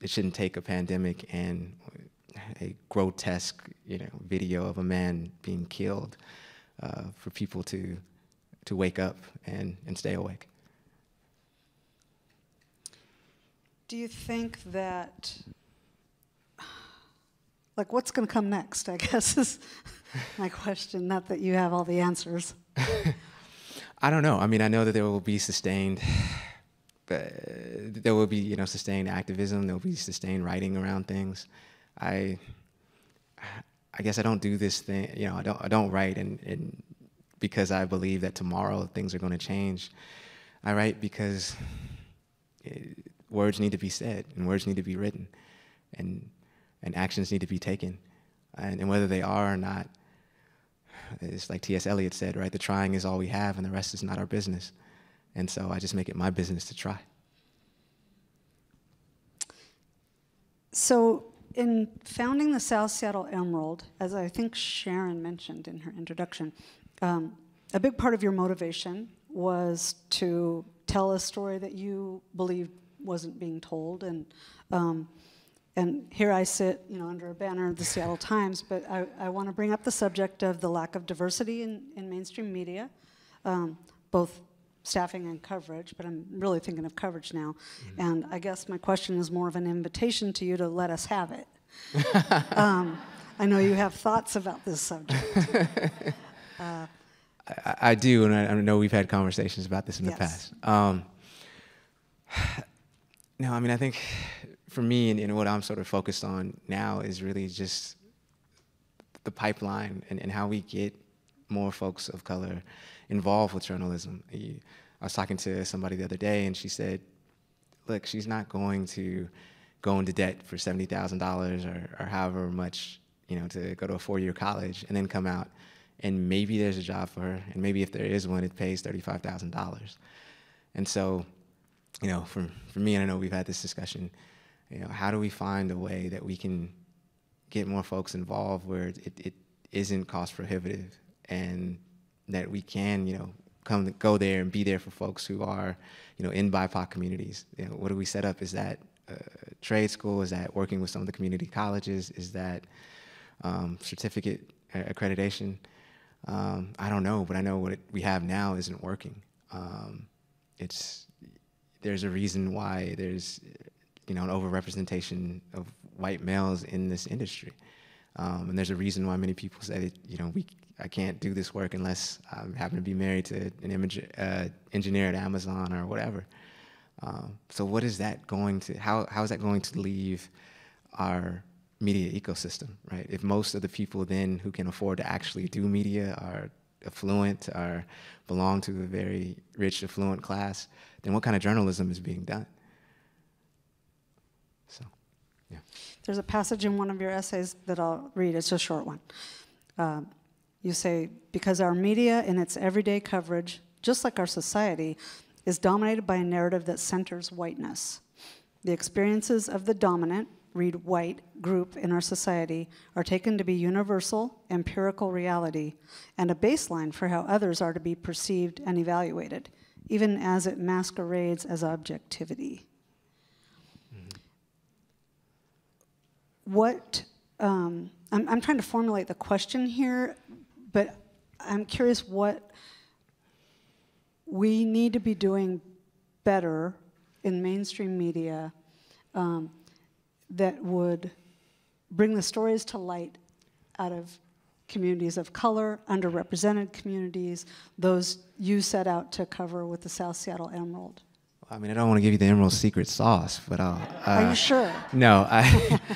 it shouldn't take a pandemic and a grotesque, you know, video of a man being killed uh, for people to to wake up and, and stay awake. Do you think that, like, what's going to come next? I guess is my question. Not that you have all the answers. I don't know. I mean, I know that there will be sustained but uh, there will be you know sustained activism. There will be sustained writing around things. I I guess I don't do this thing. You know, I don't I don't write and, and because I believe that tomorrow things are going to change. I write because it, words need to be said and words need to be written, and and actions need to be taken, and, and whether they are or not. It's like T.S. Eliot said, right? The trying is all we have, and the rest is not our business. And so I just make it my business to try. So, in founding the South Seattle Emerald, as I think Sharon mentioned in her introduction, um, a big part of your motivation was to tell a story that you believed wasn't being told. And, um, and here I sit, you know, under a banner of the Seattle Times, but I, I want to bring up the subject of the lack of diversity in, in mainstream media, um, both staffing and coverage, but I'm really thinking of coverage now. Mm-hmm. And I guess my question is more of an invitation to you to let us have it. um, I know you have thoughts about this subject. Uh, I, I, do, and I, I, know we've had conversations about this in yes. the past. Um, no, I mean, I think for me and, and, what I'm sort of focused on now is really just the pipeline and, and how we get more folks of color involved with journalism. I was talking to somebody the other day, and she said, "Look, she's not going to go into debt for seventy thousand dollars or, or however much, you know, to go to a four-year college and then come out, and maybe there's a job for her, and maybe if there is one, it pays thirty-five thousand dollars." And so, you know, for for me, and I know we've had this discussion. You know, how do we find a way that we can get more folks involved where it, it isn't cost prohibitive and that we can, you know, come go there and be there for folks who are, you know, in BIPOC communities. You know, what do we set up? Is that trade school? Is that working with some of the community colleges? Is that um, certificate accreditation? Um, I don't know, but I know what it, we have now isn't working. Um, it's there's a reason why there's you know an overrepresentation of white males in this industry, um, and there's a reason why many people say you know we I can't do this work unless I happen to be married to an image, uh, engineer at Amazon or whatever. Um, so what is that going to, how, how is that going to leave our media ecosystem, right? If most of the people then who can afford to actually do media are affluent or belong to a very rich, affluent class, then what kind of journalism is being done? So, yeah. There's a passage in one of your essays that I'll read. It's a short one. Um, you say, because our media in its everyday coverage, just like our society, is dominated by a narrative that centers whiteness. The experiences of the dominant, read white, group in our society are taken to be universal, empirical reality, and a baseline for how others are to be perceived and evaluated, even as it masquerades as objectivity. What, um, I'm, I'm trying to formulate the question here, but I'm curious what we need to be doing better in mainstream media um, that would bring the stories to light out of communities of color, underrepresented communities, those you set out to cover with the South Seattle Emerald. I mean, I don't want to give you the Emerald secret sauce, but I'll. Uh, Are you sure? No, I.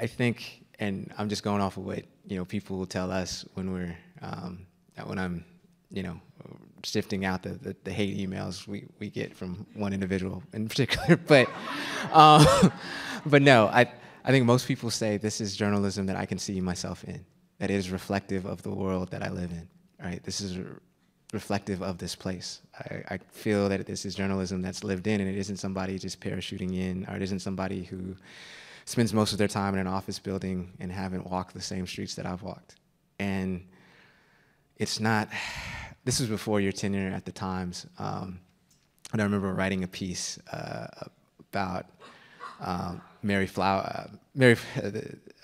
I think, and I'm just going off of what you know people will tell us when we're um, when I'm, you know, sifting out the, the, the, hate emails we, we get from one individual in particular. but um, but no, I I think most people say this is journalism that I can see myself in, that is reflective of the world that I live in. Right, this is reflective of this place. I, I feel that this is journalism that's lived in, and it isn't somebody just parachuting in, or it isn't somebody who spends most of their time in an office building and haven't walked the same streets that I've walked. And it's not, this was before your tenure at the Times. Um, and I remember writing a piece uh, about um, Mary Flower, uh, Mary, uh,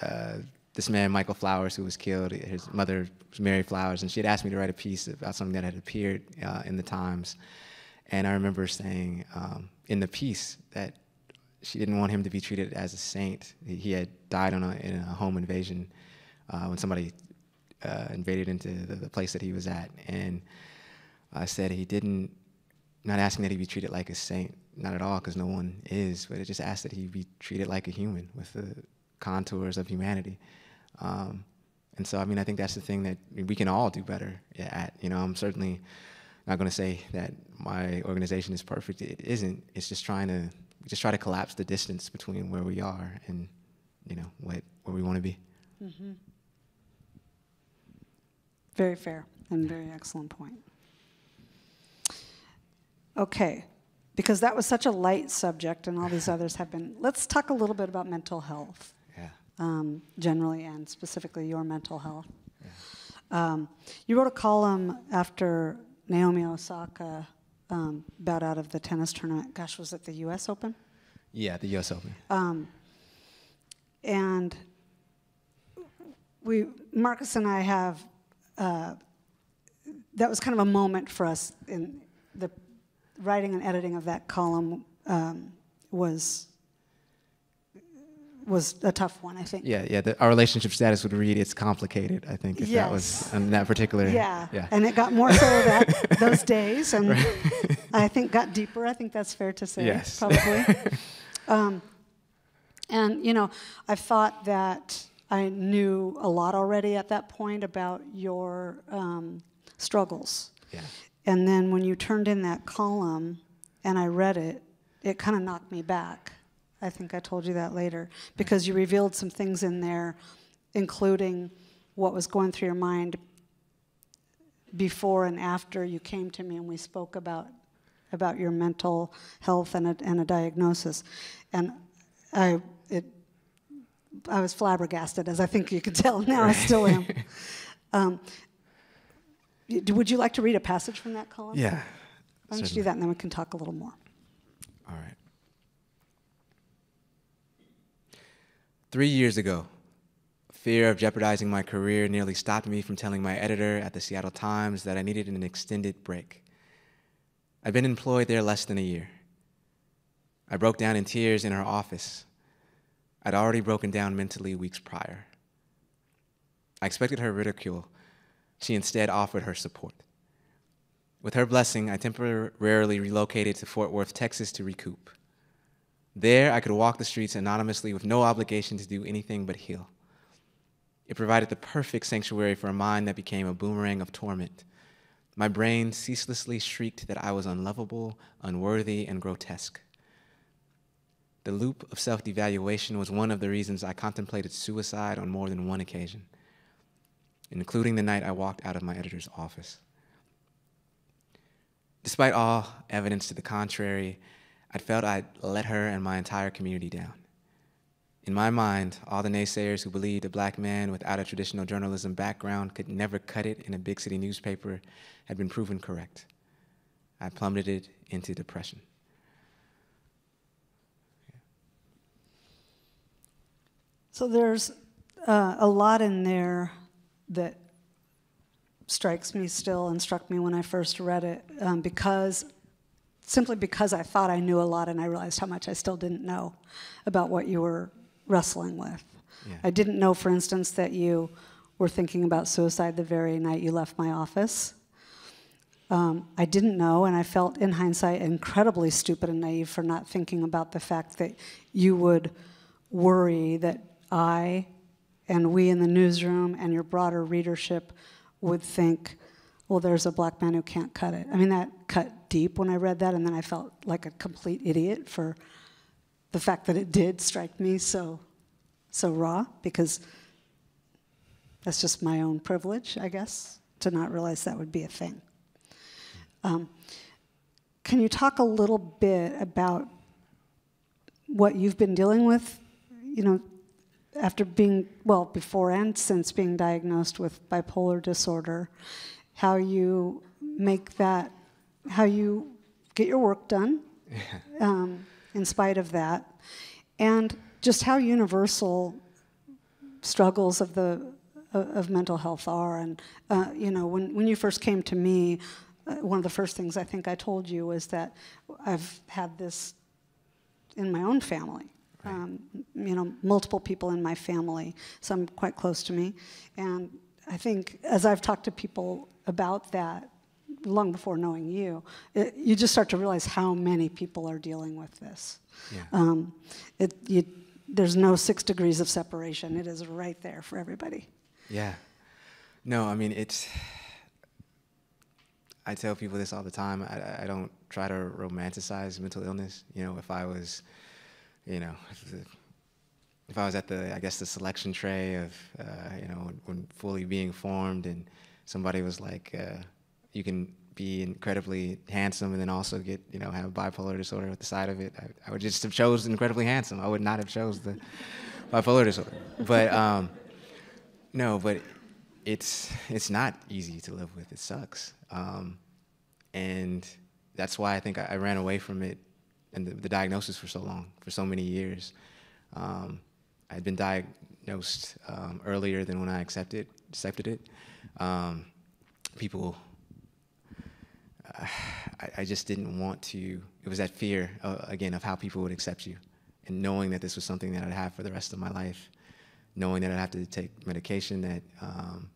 uh, this man, Michael Flowers, who was killed. His mother was Mary Flowers, and she had asked me to write a piece about something that had appeared uh, in the Times. And I remember saying um, in the piece that she didn't want him to be treated as a saint. He had died a, in a home invasion uh, when somebody uh, invaded into the, the, place that he was at. And I said he didn't, not asking that he be treated like a saint, not at all, because no one is, but it just asked that he be treated like a human with the contours of humanity. Um, and so, I mean, I think that's the thing that we can all do better at. You know, I'm certainly not going to say that my organization is perfect. It isn't. It's just trying to just try to collapse the distance between where we are and you know what where we want to be. Mm-hmm. Very fair and very excellent point. Okay, because that was such a light subject, and all these others have been. Let's talk a little bit about mental health. Yeah. Um, generally, and specifically your mental health. Yeah. Um, you wrote a column after Naomi Osaka um, bout out of the tennis tournament. Gosh, was it the U.S. Open? Yeah, the U.S. Open. Um, and we, Marcus and I have, uh, that was kind of a moment for us in the writing and editing of that column um, was was a tough one, I think. Yeah, yeah. The, our relationship status would read it's complicated. I think if yes. that was in that particular. Yeah. yeah. And it got more so that those days, and right. I think got deeper. I think that's fair to say. Yes. Probably. um, and you know, I thought that I knew a lot already at that point about your um, struggles. Yeah. And then when you turned in that column, and I read it, it kind of knocked me back I think I told you that later, because you revealed some things in there, including what was going through your mind before and after you came to me and we spoke about about your mental health and a, and a diagnosis. And I, it, I was flabbergasted, as I think you can tell now, I still am. Um, would you like to read a passage from that column? Yeah. Why don't you do that and then we can talk a little more. All right. Three years ago, fear of jeopardizing my career nearly stopped me from telling my editor at the Seattle Times that I needed an extended break. I'd been employed there less than a year. I broke down in tears in her office. I'd already broken down mentally weeks prior. I expected her ridicule. She instead offered her support. With her blessing, I temporarily relocated to Fort Worth, Texas to recoup. There, I could walk the streets anonymously with no obligation to do anything but heal. It provided the perfect sanctuary for a mind that became a boomerang of torment. My brain ceaselessly shrieked that I was unlovable, unworthy, and grotesque. The loop of self devaluation was one of the reasons I contemplated suicide on more than one occasion, including the night I walked out of my editor's office. Despite all evidence to the contrary, I felt I'd let her and my entire community down. In my mind, all the naysayers who believed a black man without a traditional journalism background could never cut it in a big city newspaper had been proven correct. I plummeted into depression. So there's uh, a lot in there that strikes me still and struck me when I first read it um, because simply because I thought I knew a lot and I realized how much I still didn't know about what you were wrestling with. Yeah. I didn't know, for instance, that you were thinking about suicide the very night you left my office. Um, I didn't know, and I felt in hindsight incredibly stupid and naive for not thinking about the fact that you would worry that I and we in the newsroom and your broader readership would think, well, there's a black man who can't cut it. I mean, that cut deep when I read that, and then I felt like a complete idiot for the fact that it did strike me so, so raw, because that's just my own privilege, I guess, to not realize that would be a thing. Um, can you talk a little bit about what you've been dealing with, you know, after being, well, before and since being diagnosed with bipolar disorder, how you make that, how you get your work done um, in spite of that, and just how universal struggles of the of mental health are. And uh, you know, when when you first came to me, uh, one of the first things I think I told you was that I've had this in my own family. Um, you know, multiple people in my family, some quite close to me. And I think as I've talked to people about that, long before knowing you, it, you just start to realize how many people are dealing with this. Yeah. Um, it, you, there's no six degrees of separation. It is right there for everybody. Yeah. No, I mean, it's. I tell people this all the time. I, I don't try to romanticize mental illness. You know, if I was, you know, if, I was at the, I guess, the selection tray of, uh, you know, when, when, fully being formed and somebody was like, uh, you can be incredibly handsome and then also get, you know, have bipolar disorder at the side of it, I, I would just have chose incredibly handsome. I would not have chose the bipolar disorder. But, um, no, but it's it's not easy to live with. It sucks, um, and that's why I think I, I, ran away from it and the, the, diagnosis for so long, for so many years. Um, I had been diagnosed um, earlier than when I accepted accepted it. Um, people, I, I, just didn't want to. It was that fear uh, again of how people would accept you, and knowing that this was something that I'd have for the rest of my life knowing that I'd have to take medication that um,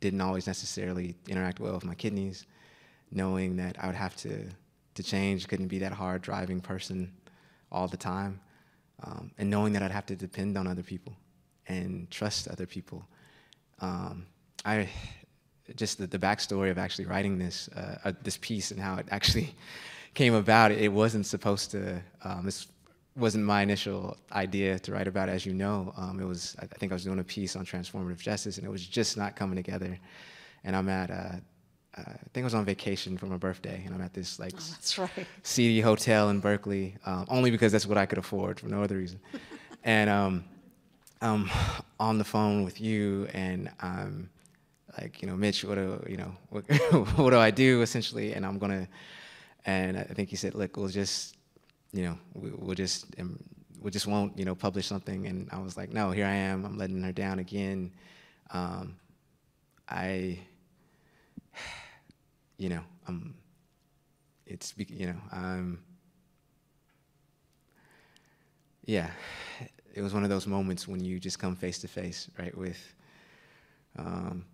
didn't always necessarily interact well with my kidneys, knowing that I would have to, to change, couldn't be that hard driving person all the time, um, and knowing that I'd have to depend on other people and trust other people. Um, I just the, the backstory of actually writing this uh, uh, this piece and how it actually came about. It wasn't supposed to. Um, this wasn't my initial idea to write about, It, as you know. Um, it was, I think I was doing a piece on transformative justice, and it was just not coming together. And I'm at, uh, uh, I think I was on vacation for my birthday, and I'm at this like oh, right. seedy hotel in Berkeley, um, only because that's what I could afford for no other reason. and um, I'm on the phone with you, and I'm like, you know, Mitch, what do you know, what, what do I do essentially? And I'm gonna, and I think he said, look, we'll just you know, we, will just um, we just won't, you know, publish something. And I was like, no, here I am. I'm letting her down again. Um, I, you know, I'm. It's you know, I'm. Yeah, it was one of those moments when you just come face to face, right, with um,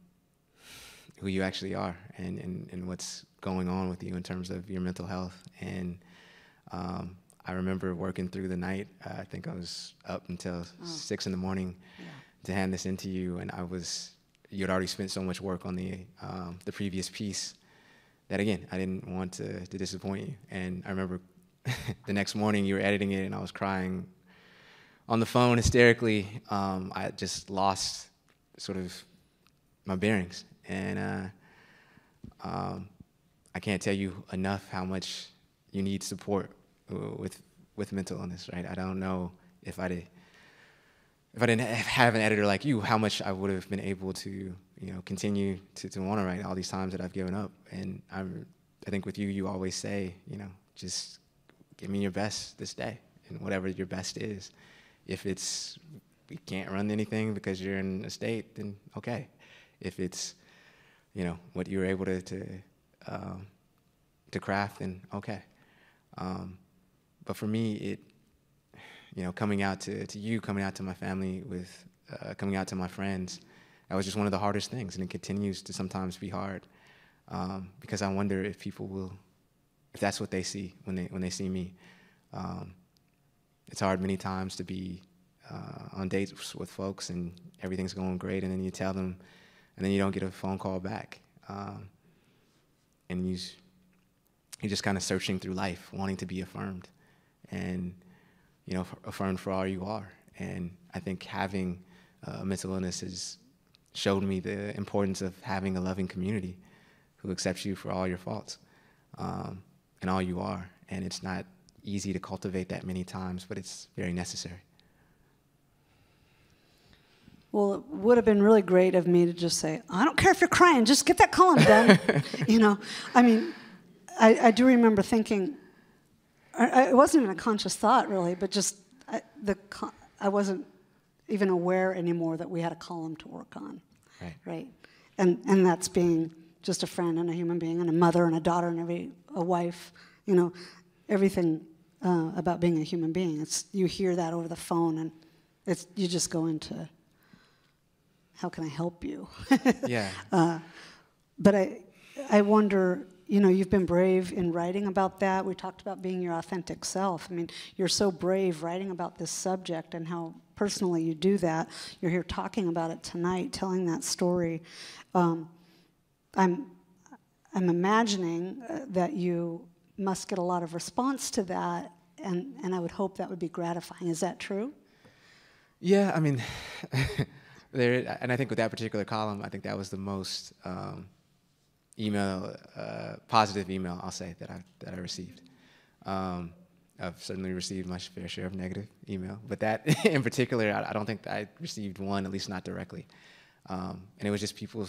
who you actually are and, and, and what's going on with you in terms of your mental health. And um, I remember working through the night. Uh, I think I was up until oh. six in the morning, yeah. to hand this into you, and I was you had already spent so much work on the um, the previous piece that again I didn't want to, to disappoint you. And I remember the next morning you were editing it, and I was crying on the phone hysterically. Um, I just lost sort of my bearings, and uh, um, I can't tell you enough how much you need support with with mental illness. Right? I don't know if I did if I didn't have an editor like you, how much I would have been able to, you know, continue to, to want to write all these times that I've given up. And I, I think with you, you always say, you know, just give me your best this day, and whatever your best is. If it's we can't run anything because you're in a state, then okay. If it's, you know, what you were able to to, um, to craft, then okay. Um, but for me, it you know, coming out to, to you, coming out to my family, with uh, coming out to my friends, that was just one of the hardest things, and it continues to sometimes be hard um, because I wonder if people will, if that's what they see when they when they see me. Um, it's hard many times to be uh, on dates with folks and everything's going great, and then you tell them, and then you don't get a phone call back, um, and you you're just kind of searching through life, wanting to be affirmed, and you know, affirmed for all you are. And I think having uh, mental illness has showed me the importance of having a loving community who accepts you for all your faults um, and all you are. And it's not easy to cultivate that many times, but it's very necessary. Well, it would have been really great of me to just say, I don't care if you're crying, just get that column done. you know, I mean, I, I do remember thinking, I, it wasn't even a conscious thought, really, but just I, the I wasn't even aware anymore that we had a column to work on, right? Right, and and that's being just a friend and a human being and a mother and a daughter and every a wife, you know, everything uh, about being a human being. It's you hear that over the phone and it's you just go into how can I help you? yeah. Uh, but I I wonder you know, you've been brave in writing about that. We talked about being your authentic self. I mean, you're so brave writing about this subject and how personally you do that. You're here talking about it tonight, telling that story. Um, I'm, I'm imagining uh, that you must get a lot of response to that, and, and I would hope that would be gratifying. Is that true? Yeah, I mean, there, and I think with that particular column, I think that was the most. Um, email, uh, positive email, I'll say, that I, that I received. Um, I've certainly received my fair share of negative email, but that in particular, I, I don't think I received one, at least not directly. Um, and it was just people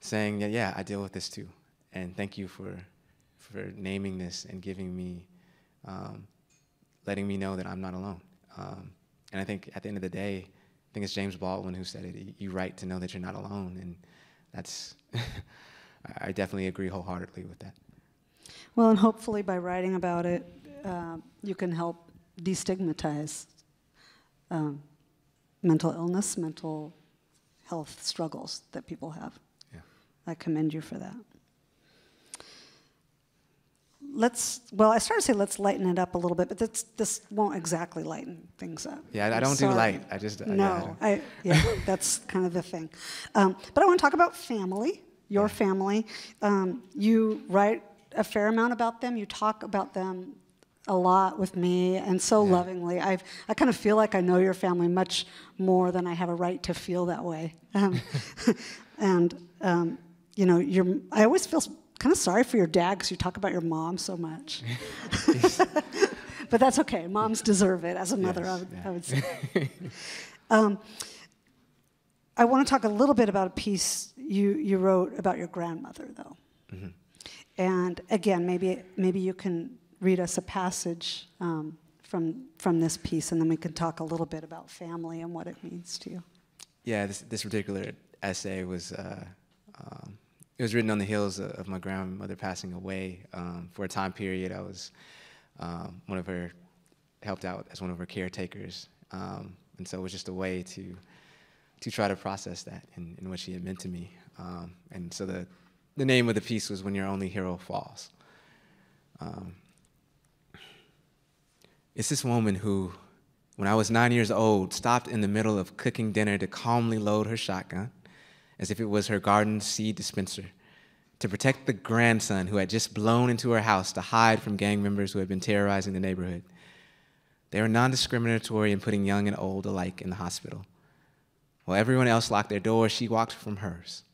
saying, yeah, yeah, I deal with this too. And thank you for, for naming this and giving me, um, letting me know that I'm not alone. Um, and I think at the end of the day, think it's James Baldwin who said it, you write to know that you're not alone. And that's, I definitely agree wholeheartedly with that. Well, and hopefully by writing about it, uh, you can help destigmatize um, mental illness, mental health struggles that people have. Yeah. I commend you for that. Let's, well, I started to say let's lighten it up a little bit, but this, this won't exactly lighten things up. Yeah, I, I don't sorry. do light. I just, no, I, I, yeah, that's kind of the thing. Um, but I want to talk about family your family. Um, you write a fair amount about them. You talk about them a lot with me and so yeah. lovingly. I've, I kind of feel like I know your family much more than I have a right to feel that way. Um, and, um, you know, you're, I always feel kind of sorry for your dad because you talk about your mom so much. but that's okay. Moms deserve it. As a mother, yes, I, would, yeah. I, would, say. Um, I want to talk a little bit about a piece you, you wrote about your grandmother, though. Mm-hmm. And again, maybe, maybe you can read us a passage um, from, from this piece, and then we can talk a little bit about family and what it means to you. Yeah, this, this particular essay was, uh, um, it was written on the heels of my grandmother passing away. Um, for a time period, I was um, one of her, helped out as one of her caretakers. Um, and so it was just a way to to try to process that and, and what she had meant to me. Um, and so the, the name of the piece was When Your Only Hero Falls. Um, it's this woman who when I was nine years old, stopped in the middle of cooking dinner to calmly load her shotgun, as if it was her garden seed dispenser, to protect the grandson who had just blown into her house to hide from gang members who had been terrorizing the neighborhood. They were non discriminatory in putting young and old alike in the hospital. While everyone else locked their doors, she walked from hers,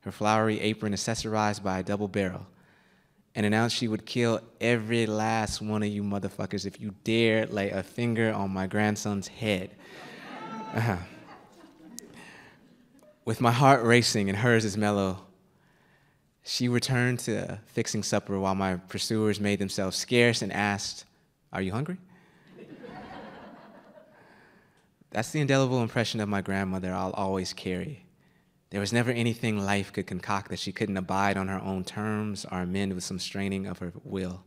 her flowery apron accessorized by a double barrel, and announced she would kill every last one of you motherfuckers if you dare lay a finger on my grandson's head. Uh-huh. With my heart racing and hers as mellow, she returned to fixing supper while my pursuers made themselves scarce and asked, Are you hungry? That's the indelible impression of my grandmother I'll always carry. There was never anything life could concoct that she couldn't abide on her own terms or amend with some straining of her will.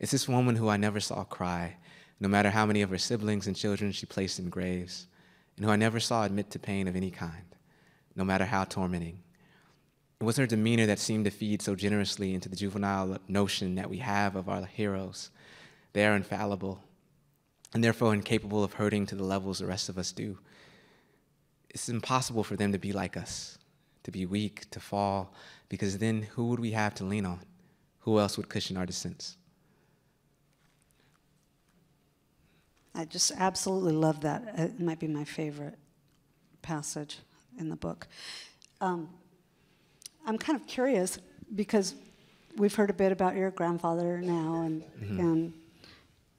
It's this woman who I never saw cry, no matter how many of her siblings and children she placed in graves, and who I never saw admit to pain of any kind, no matter how tormenting. It was her demeanor that seemed to feed so generously into the juvenile notion that we have of our heroes. They are infallible, and therefore incapable of hurting to the levels the rest of us do it's impossible for them to be like us, to be weak, to fall, because then who would we have to lean on? Who else would cushion our descents? I just absolutely love that. It might be my favorite passage in the book. Um, I'm kind of curious because we've heard a bit about your grandfather now and, mm-hmm. and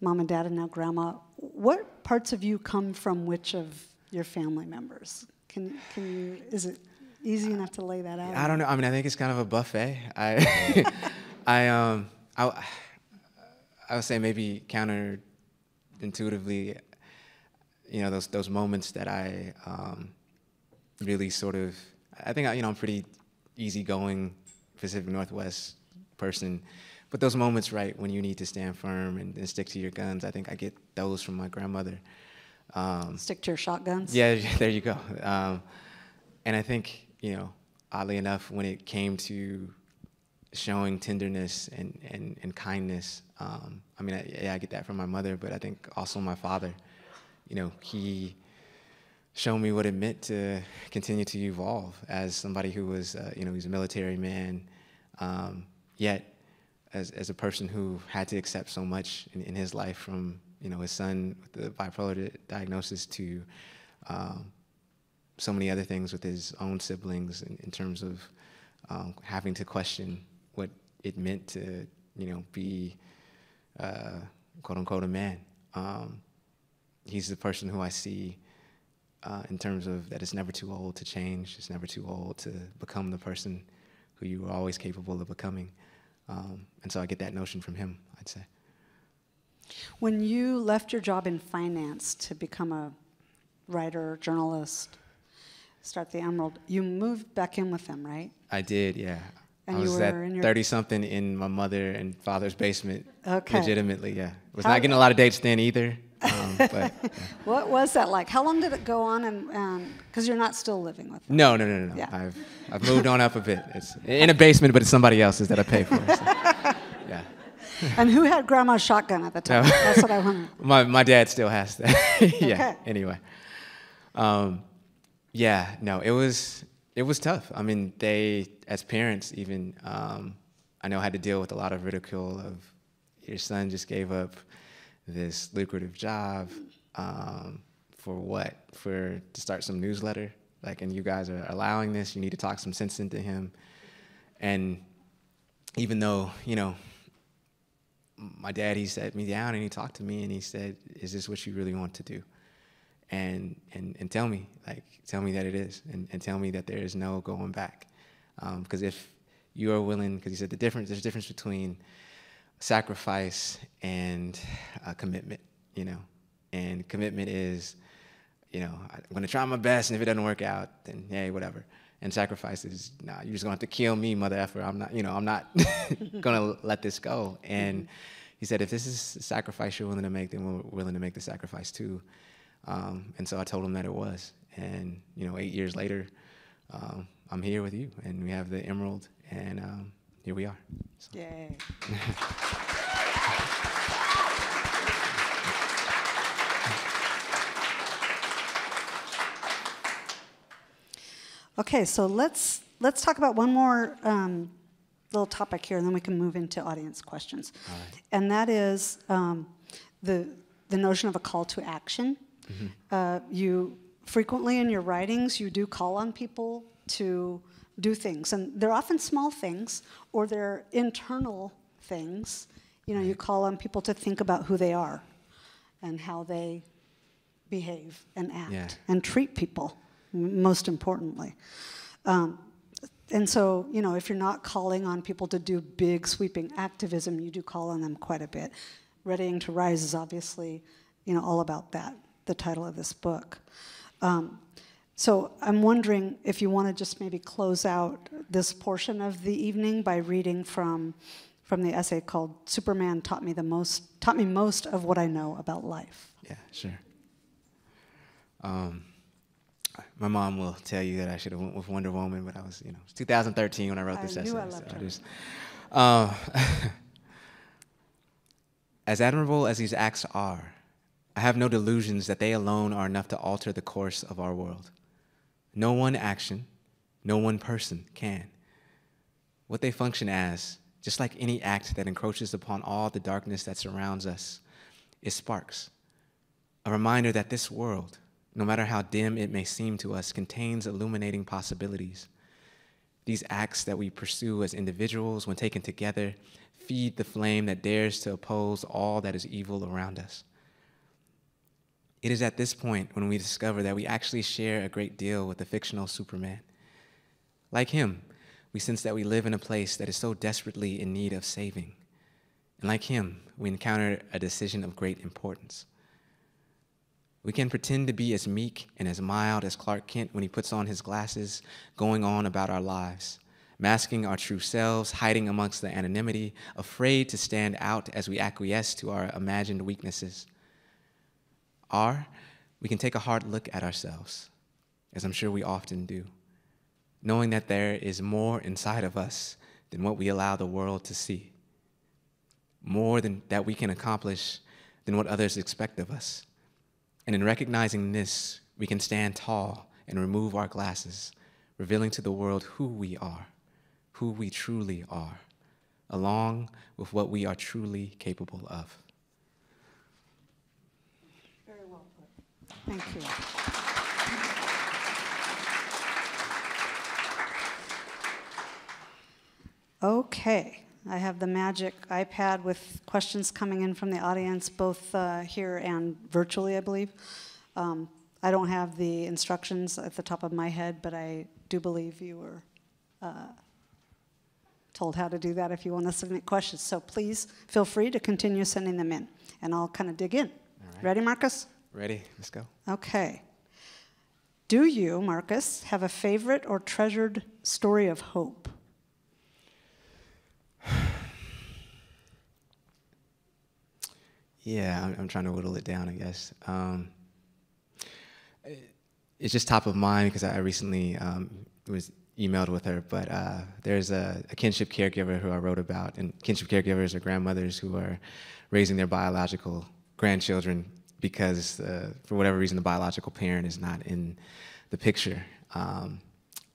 mom and dad and now grandma. What parts of you come from which of your family members? Can, can you, is it easy enough to lay that out? I don't know. I mean, I think it's kind of a buffet. I, I, um, I, I would say maybe counterintuitively, you know, those, those moments that I um, really sort of, I think, I, you know, I'm pretty easygoing Pacific Northwest person. But those moments, right, when you need to stand firm and, and stick to your guns, I think I get those from my grandmother. Um, Stick to your shotguns. Yeah, there you go. Um, and I think you know, oddly enough, when it came to showing tenderness and and, and kindness, um, I mean, I, yeah, I get that from my mother, but I think also my father. You know, he showed me what it meant to continue to evolve as somebody who was, uh, you know, he's a military man, um, yet as, as a person who had to accept so much in, in his life from you know, his son with the bipolar diagnosis to um, so many other things with his own siblings in, in terms of um, having to question what it meant to, you know, be uh, quote unquote a man. Um, he's the person who I see uh, in terms of that it's never too old to change. It's never too old to become the person who you were always capable of becoming. Um, and so I get that notion from him, I'd say. When you left your job in finance to become a writer, journalist, start the Emerald, you moved back in with them, right? I did, yeah. And I was at 30 something in my mother and father's basement. Okay. Legitimately, yeah. Was How not getting a lot of dates then either. Um, but, yeah. What was that like? How long did it go on? And because you're not still living with them. No, no, no, no. Yeah. I've I've moved on up a bit. It's in a basement, but it's somebody else's that I pay for. So. and who had grandma's shotgun at the time? No. That's what I wonder. my, my dad still has that. yeah. Okay. Anyway. Um, yeah, no, it was it was tough. I mean, they as parents even um, I know had to deal with a lot of ridicule of your son just gave up this lucrative job um, for what? For to start some newsletter, like, and you guys are allowing this. You need to talk some sense into him, and even though you know my dad, he sat me down and he talked to me and he said, "Is this what you really want to do?" And and and tell me, like, tell me that it is, and, and tell me that there is no going back. Because um, if you are willing, because he said the difference, there's a difference between sacrifice and uh, commitment, you know. And commitment is, you know, I'm gonna try my best, and if it doesn't work out, then hey, whatever and sacrifice is, Nah, you're just gonna have to kill me, mother effer. I'm not, you know, I'm not gonna let this go. And mm-hmm. he said, if this is a sacrifice you're willing to make, then we're willing to make the sacrifice too. Um, and so I told him that it was. And you know, eight years later, um, I'm here with you, and we have the emerald, and um, here we are. So. Yay. okay, so let's let's talk about one more um, little topic here, and then we can move into audience questions. And that is um, the the notion of a call to action. Mm-hmm. Uh, you frequently in your writings you do call on people to do things, and they're often small things or they're internal things. You know, you call on people to think about who they are and how they behave and act Yeah. and treat people, m- most importantly. Um, and so, you know, if you're not calling on people to do big, sweeping activism, you do call on them quite a bit. Readying to Rise is obviously, you know, all about that, the title of this book. Um, so I'm wondering if you want to just maybe close out this portion of the evening by reading from, from the essay called "Superman taught me the most taught me most of what I know about life." Yeah, sure. Um, my mom will tell you that I should have went with Wonder Woman, but I was, you know, it's 2013 when I wrote I this knew essay. I so loved I her. just, uh, as admirable as these acts are, I have no delusions that they alone are enough to alter the course of our world. No one action, no one person can. What they function as, just like any act that encroaches upon all the darkness that surrounds us, is sparks. A reminder that this world, no matter how dim it may seem to us, contains illuminating possibilities. These acts that we pursue as individuals, when taken together, feed the flame that dares to oppose all that is evil around us. It is at this point when we discover that we actually share a great deal with the fictional Superman. Like him, we sense that we live in a place that is so desperately in need of saving. And like him, we encounter a decision of great importance. We can pretend to be as meek and as mild as Clark Kent when he puts on his glasses, going on about our lives, masking our true selves, hiding amongst the anonymity, afraid to stand out as we acquiesce to our imagined weaknesses. Or we can take a hard look at ourselves, as I'm sure we often do, knowing that there is more inside of us than what we allow the world to see, more than that we can accomplish than what others expect of us. And in recognizing this, we can stand tall and remove our glasses, revealing to the world who we are, who we truly are, along with what we are truly capable of. Very well put. Thank you. Okay, I have the magic iPad with questions coming in from the audience, both uh, here and virtually, I believe. Um, I don't have the instructions at the top of my head, but I do believe you were uh, told how to do that if you want to submit questions. So please feel free to continue sending them in, and I'll kind of dig in. right. Ready, Marcus? Ready? Let's go. Okay. Do you, Marcus, have a favorite or treasured story of hope? Yeah, I'm, I'm trying to whittle it down, I guess. Um, it- it's just top of mind because I recently um, was emailed with her, but uh, there's a, a kinship caregiver who I wrote about, and kinship caregivers are grandmothers who are raising their biological grandchildren because, uh, for whatever reason, the biological parent is not in the picture. Um,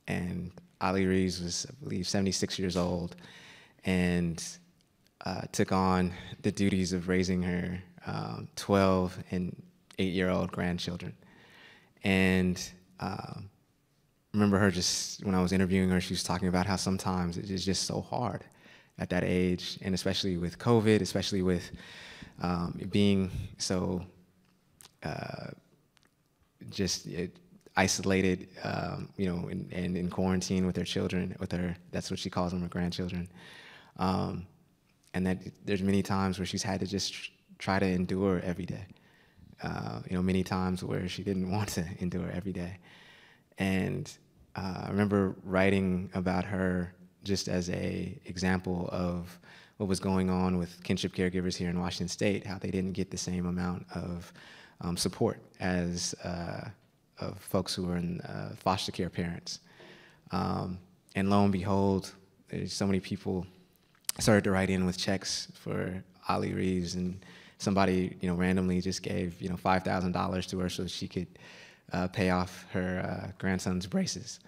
and Ali Reeves was, I believe, 76 years old, and uh, took on the duties of raising her um, 12 and 8 year old grandchildren. And um, remember her just, when I was interviewing her, she was talking about how sometimes it is just so hard at that age, and especially with COVID, especially with um, being so uh, just it, isolated, um, you know, and, and in quarantine with her children, with her, that's what she calls them, her grandchildren. Um, and that there's many times where she's had to just try to endure every day. Uh, you know, many times where she didn't want to endure every day. And uh, I remember writing about her just as a example of what was going on with kinship caregivers here in Washington State, how they didn't get the same amount of um, support as uh, of folks who are in uh, foster care parents. Um, and lo and behold, there's so many people started to write in with checks for Ali Reeves, and somebody, you know, randomly just gave, you know, five thousand dollars to her so she could uh, pay off her uh, grandson's braces.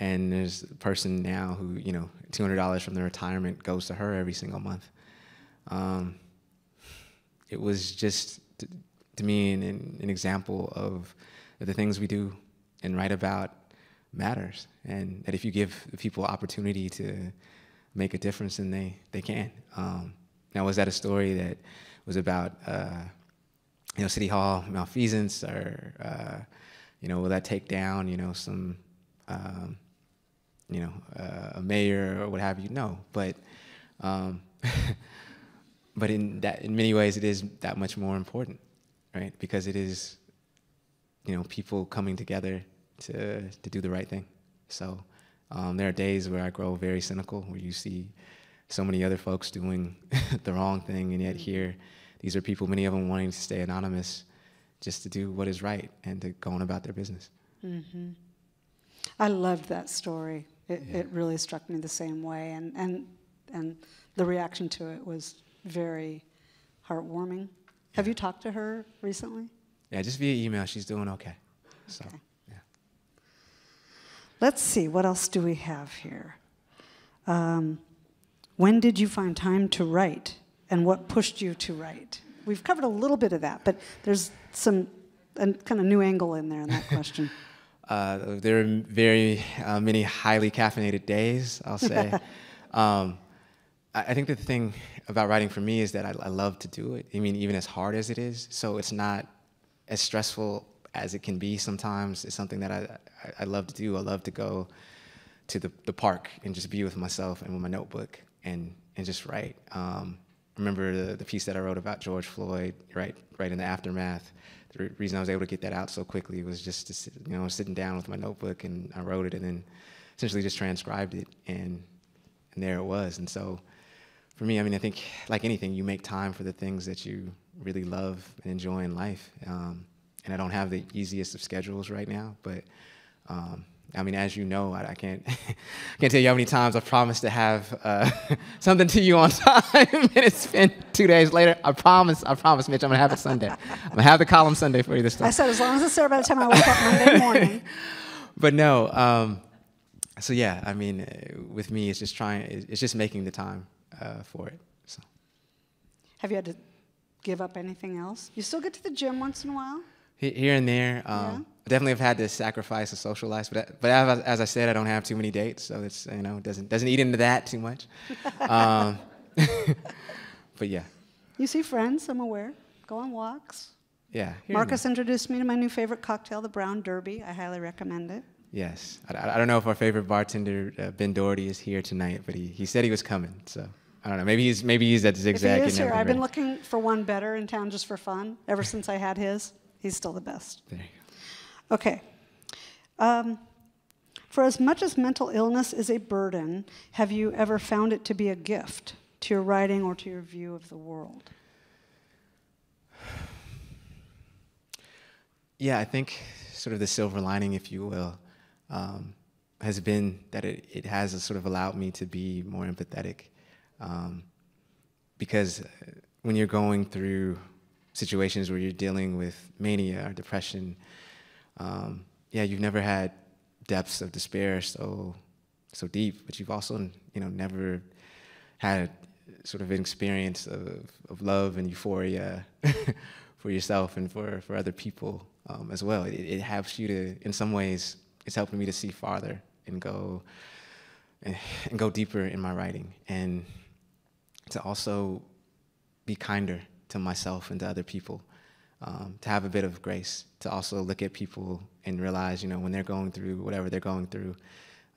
and there's a person now who you know $200 from their retirement goes to her every single month. Um, it was just to, me an, an example of the things we do and write about matters, and that if you give people opportunity to make a difference, then they they can. Um, now, was that a story that was about uh, you know city hall malfeasance, or uh, you know will that take down you know some um, you know uh, a mayor or what have you? No, but um, but in that in many ways it is that much more important, right? Because it is you know people coming together to to do the right thing. So um, there are days where I grow very cynical, where you see so many other folks doing the wrong thing, and yet here, these are people, many of them wanting to stay anonymous, just to do what is right and to go on about their business. Mm-hmm. I loved that story. It, yeah. it really struck me the same way, and and and the reaction to it was very heartwarming. Have you talked to her recently? Yeah, just via email. She's doing okay. So. Okay. Let's see, what else do we have here? Um, when did you find time to write, and what pushed you to write? We've covered a little bit of that, but there's some a kind of new angle in there in that question. uh, there are very uh, many highly caffeinated days, I'll say. um, I, think the thing about writing for me is that I, I love to do it. I mean, even as hard as it is, so it's not as stressful as it can be sometimes. It's something that I, I, I love to do. I love to go to the, the park and just be with myself and with my notebook and, and just write. Um, remember the, the piece that I wrote about George Floyd, right, right in the aftermath. The re reason I was able to get that out so quickly was just to sit, you know sitting down with my notebook and I wrote it and then essentially just transcribed it and and there it was. And so for me, I mean, I think like anything, you make time for the things that you really love and enjoy in life. Um, and I don't have the easiest of schedules right now. But um, I mean, as you know, I, I can't I can't tell you how many times I've promised to have uh, something to you on time, and it's been two days later. I promise, I promise, Mitch, I'm gonna have it Sunday. I'm gonna have the column Sunday for you this time. I said as long as it's there by the time I wake up Monday morning. but no, um, so yeah, I mean, uh, with me, it's just trying. It's just making the time uh, for it. So. Have you had to give up anything else? You still get to the gym once in a while? here and there. Um, yeah. Definitely have had to sacrifice a social life, but but as, as, I said, I don't have too many dates, so it's you know doesn't doesn't eat into that too much. um, but yeah. You see friends, I'm aware. Go on walks. Yeah. Marcus introduced me to my new favorite cocktail, the Brown Derby. I highly recommend it. Yes. I, I don't know if our favorite bartender, uh, Ben Doherty, is here tonight, but he, he said he was coming, so. I don't know. Maybe he's maybe he's at Zigzag. If he is here, I've been looking for one better in town just for fun ever since I had his. He's still the best. There you go. Okay. Um, for as much as mental illness is a burden, have you ever found it to be a gift to your writing or to your view of the world? Yeah, I think sort of the silver lining, if you will, um, has been that it, it has sort of allowed me to be more empathetic. Um, because when you're going through situations where you're dealing with mania or depression, um, yeah, you've never had depths of despair so so deep, but you've also you know never had sort of an experience of, of love and euphoria for yourself and for, for other people um, as well. It, it helps you to, in some ways, it's helping me to see farther and go and, and go deeper in my writing and to also be kinder to myself and to other people. Um, to have a bit of grace, to also look at people and realize, you know, when they're going through whatever they're going through,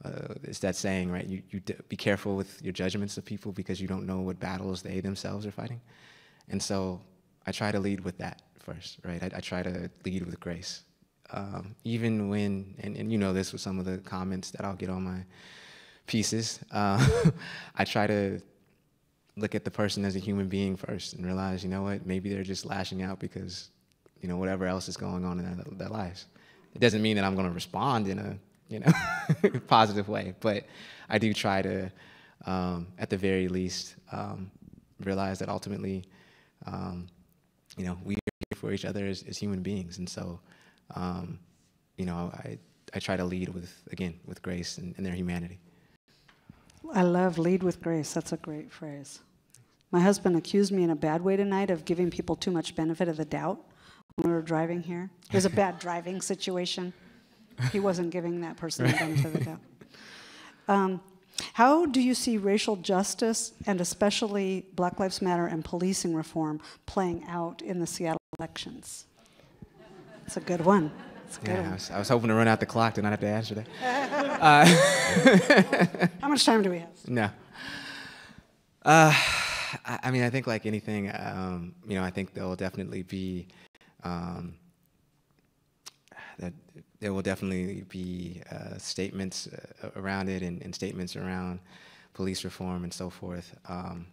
uh, it's that saying, right? You, you be careful with your judgments of people because you don't know what battles they themselves are fighting. And so I try to lead with that first, right? I, I try to lead with grace. Um, even when, and, and you know this with some of the comments that I'll get on my pieces, uh, I try to look at the person as a human being first and realize, you know what, maybe they're just lashing out because, you know, whatever else is going on in their, their lives. It doesn't mean that I'm going to respond in a, you know, positive way, but I do try to, um, at the very least, um, realize that ultimately, um, you know, we are here for each other as, as human beings, and so, um, you know, I I try to lead with, again, with grace and, and their humanity. I love lead with grace. That's a great phrase. My husband accused me in a bad way tonight of giving people too much benefit of the doubt when we were driving here. It was a bad driving situation. He wasn't giving that person the benefit of the doubt. Um, how do you see racial justice and especially Black Lives Matter and policing reform playing out in the Seattle elections? It's a good one. Yeah, I was, I was hoping to run out the clock to not have to answer that. How much time do we have? No. Uh, I, I mean, I think like anything, um, you know, I think there will definitely be um, that there will definitely be uh, statements uh, around it and, and statements around police reform and so forth. Um,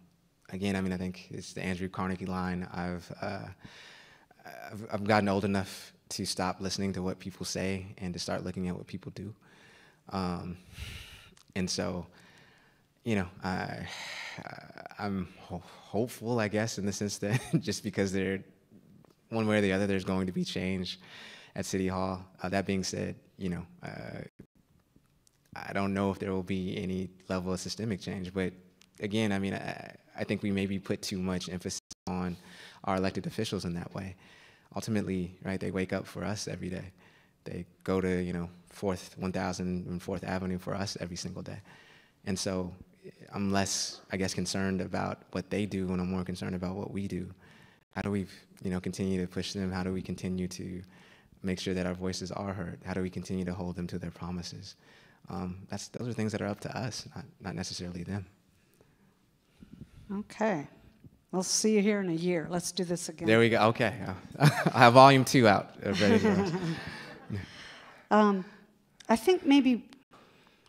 again, I mean, I think it's the Andrew Carnegie line. I've uh, I've, I've gotten old enough to stop listening to what people say and to start looking at what people do. Um, and so, you know, I, I'm ho- hopeful, I guess, in the sense that just because they're one way or the other, there's going to be change at City Hall. Uh, that being said, you know, uh, I don't know if there will be any level of systemic change, but again, I mean, I, I think we maybe put too much emphasis on our elected officials in that way. Ultimately, right, they wake up for us every day. They go to, you know, 4th, 1000 and 4th Avenue for us every single day. And so I'm less, I guess, concerned about what they do and I'm more concerned about what we do. How do we, you know, continue to push them? How do we continue to make sure that our voices are heard? How do we continue to hold them to their promises? Um, that's, those are things that are up to us, not, not necessarily them. Okay. We'll see you here in a year. Let's do this again. There we go. Okay. I have volume two out. uh. Um, I think maybe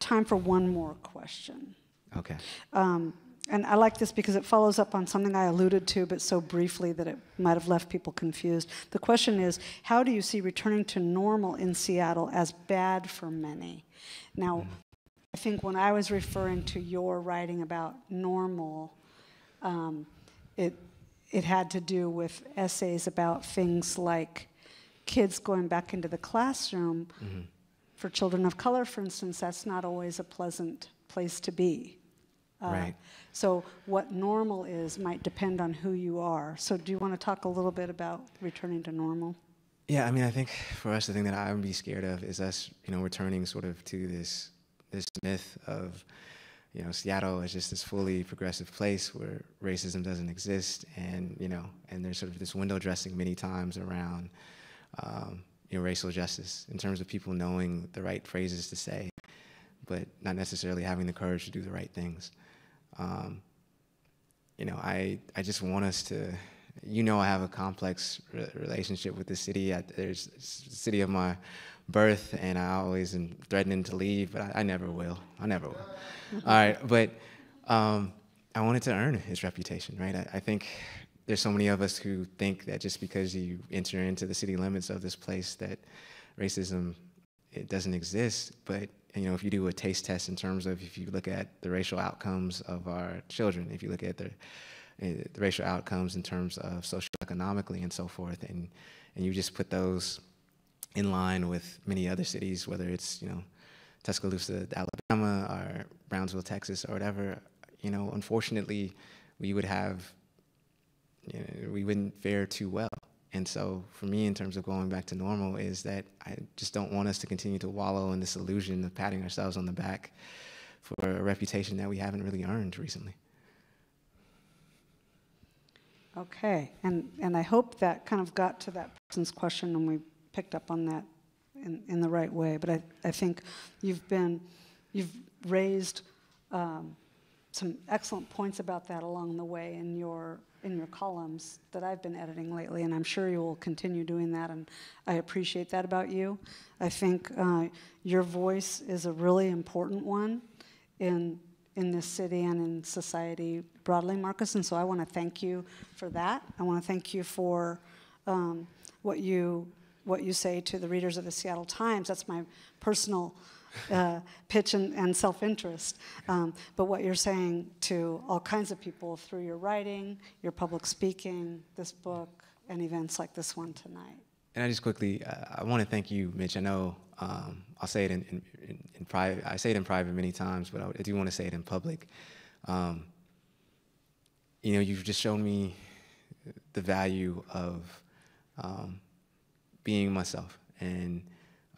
time for one more question. Okay. Um, and I like this because it follows up on something I alluded to, but so briefly that it might have left people confused. The question is How do you see returning to normal in Seattle as bad for many? Now, I think when I was referring to your writing about normal, um, it, it had to do with essays about things like kids going back into the classroom. For children of color, for instance, that's not always a pleasant place to be. Uh, Right. So what normal is might depend on who you are. So do you want to talk a little bit about returning to normal? Yeah, I mean, I think for us, the thing that I would be scared of is us, you know, returning sort of to this this myth of, you know, Seattle is just this fully progressive place where racism doesn't exist, and you know, and there's sort of this window dressing many times around, um, you know, racial justice in terms of people knowing the right phrases to say, but not necessarily having the courage to do the right things. Um, you know, I, I just want us to, you know, I have a complex re- relationship with the city. I, there's city of my birth, and I always am threatening to leave, but I, I never will. I never will. All right, but um, I wanted to earn his reputation, right? I, I think there's so many of us who think that just because you enter into the city limits of this place that racism it doesn't exist. But you know, if you do a taste test in terms of if you look at the racial outcomes of our children, if you look at the, Eh, the racial outcomes in terms of socioeconomically and so forth, and and you just put those in line with many other cities, whether it's you know Tuscaloosa, Alabama, or Brownsville, Texas, or whatever, you know, unfortunately, we would have you know, we wouldn't fare too well. And so, for me, in terms of going back to normal, is that I just don't want us to continue to wallow in this illusion of patting ourselves on the back for a reputation that we haven't really earned recently. Okay, and, and I hope that kind of got to that person's question and we picked up on that in, in the right way. But I, I think you've been, you've raised um, some excellent points about that along the way in your, in your columns that I've been editing lately, and I'm sure you will continue doing that, and I appreciate that about you. I think uh, your voice is a really important one in in this city and in society broadly, Marcus. And so I want to thank you for that. I want to thank you for um, what you what you say to the readers of the Seattle Times. That's my personal uh, pitch and, and self-interest. Um, but what you're saying to all kinds of people through your writing, your public speaking, this book, and events like this one tonight. and I just quickly, uh, I want to thank you, Mitch. I know um, I'll say it in, in, in, in, private. I say it in private many times, but I, I do want to say it in public. Um, you know, you've just shown me the value of um, being myself and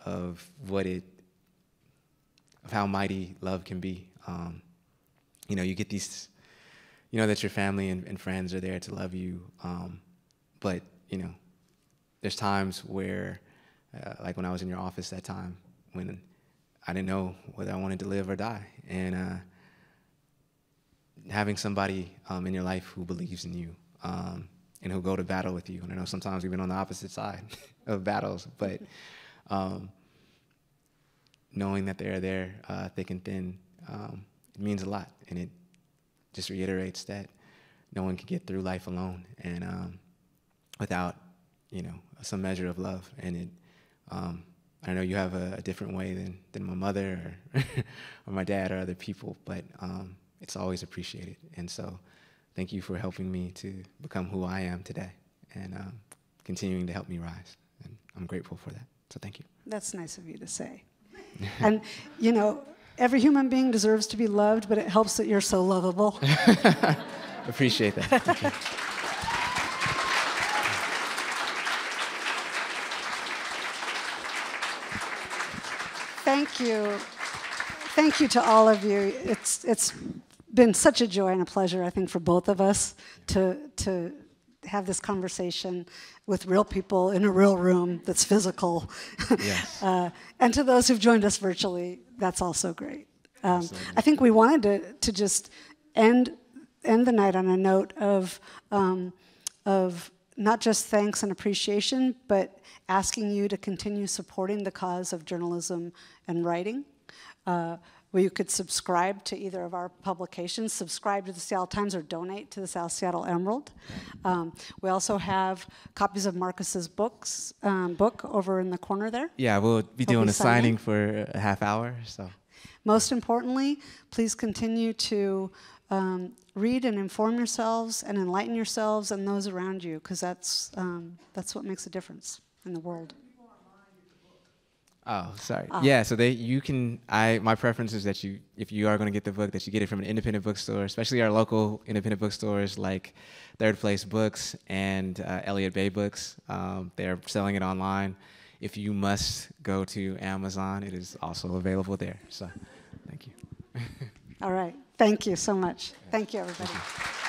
of what it, of how mighty love can be. Um, you know, you get these, you know, that your family and, and friends are there to love you, um, but you know, there's times where, uh, like when I was in your office that time, when I didn't know whether I wanted to live or die, and uh, having somebody um, in your life who believes in you um, and who'll go to battle with you. And I know sometimes we've been on the opposite side of battles, but um, knowing that they're there, uh, thick and thin, um, it means a lot, and it just reiterates that no one can get through life alone and um, without, you know, some measure of love. And it, um, I know you have a, a, different way than, than my mother or, or my dad or other people, but um, it's always appreciated. And so thank you for helping me to become who I am today and um, continuing to help me rise. And I'm grateful for that. So thank you. That's nice of you to say. and, you know, every human being deserves to be loved, but it helps that you're so lovable. Appreciate that. Thank you. Thank you to all of you. It's, it's been such a joy and a pleasure, I think, for both of us to, to have this conversation with real people in a real room that's physical. Yes. uh, and to those who've joined us virtually, that's also great. Um, I think we wanted to, to just end, end the night on a note of, um, of not just thanks and appreciation, but asking you to continue supporting the cause of journalism and writing. Uh, where you could subscribe to either of our publications, subscribe to the Seattle Times, or donate to the South Seattle Emerald. Um, we also have copies of Marcus's books um, book over in the corner there. Yeah, we'll be doing be a signing for a half hour. So, most importantly, please continue to um, read and inform yourselves and enlighten yourselves and those around you, because that's um, that's what makes a difference in the world. Oh, sorry. Oh. Yeah, so they you can I my preference is that you if you are going to get the book that you get it from an independent bookstore, especially our local independent bookstores like Third Place Books and uh, Elliott Bay Books. Um, they're selling it online. If you must go to Amazon, it is also available there. So, thank you. All right. Thank you so much. Thank you, everybody. Thank you.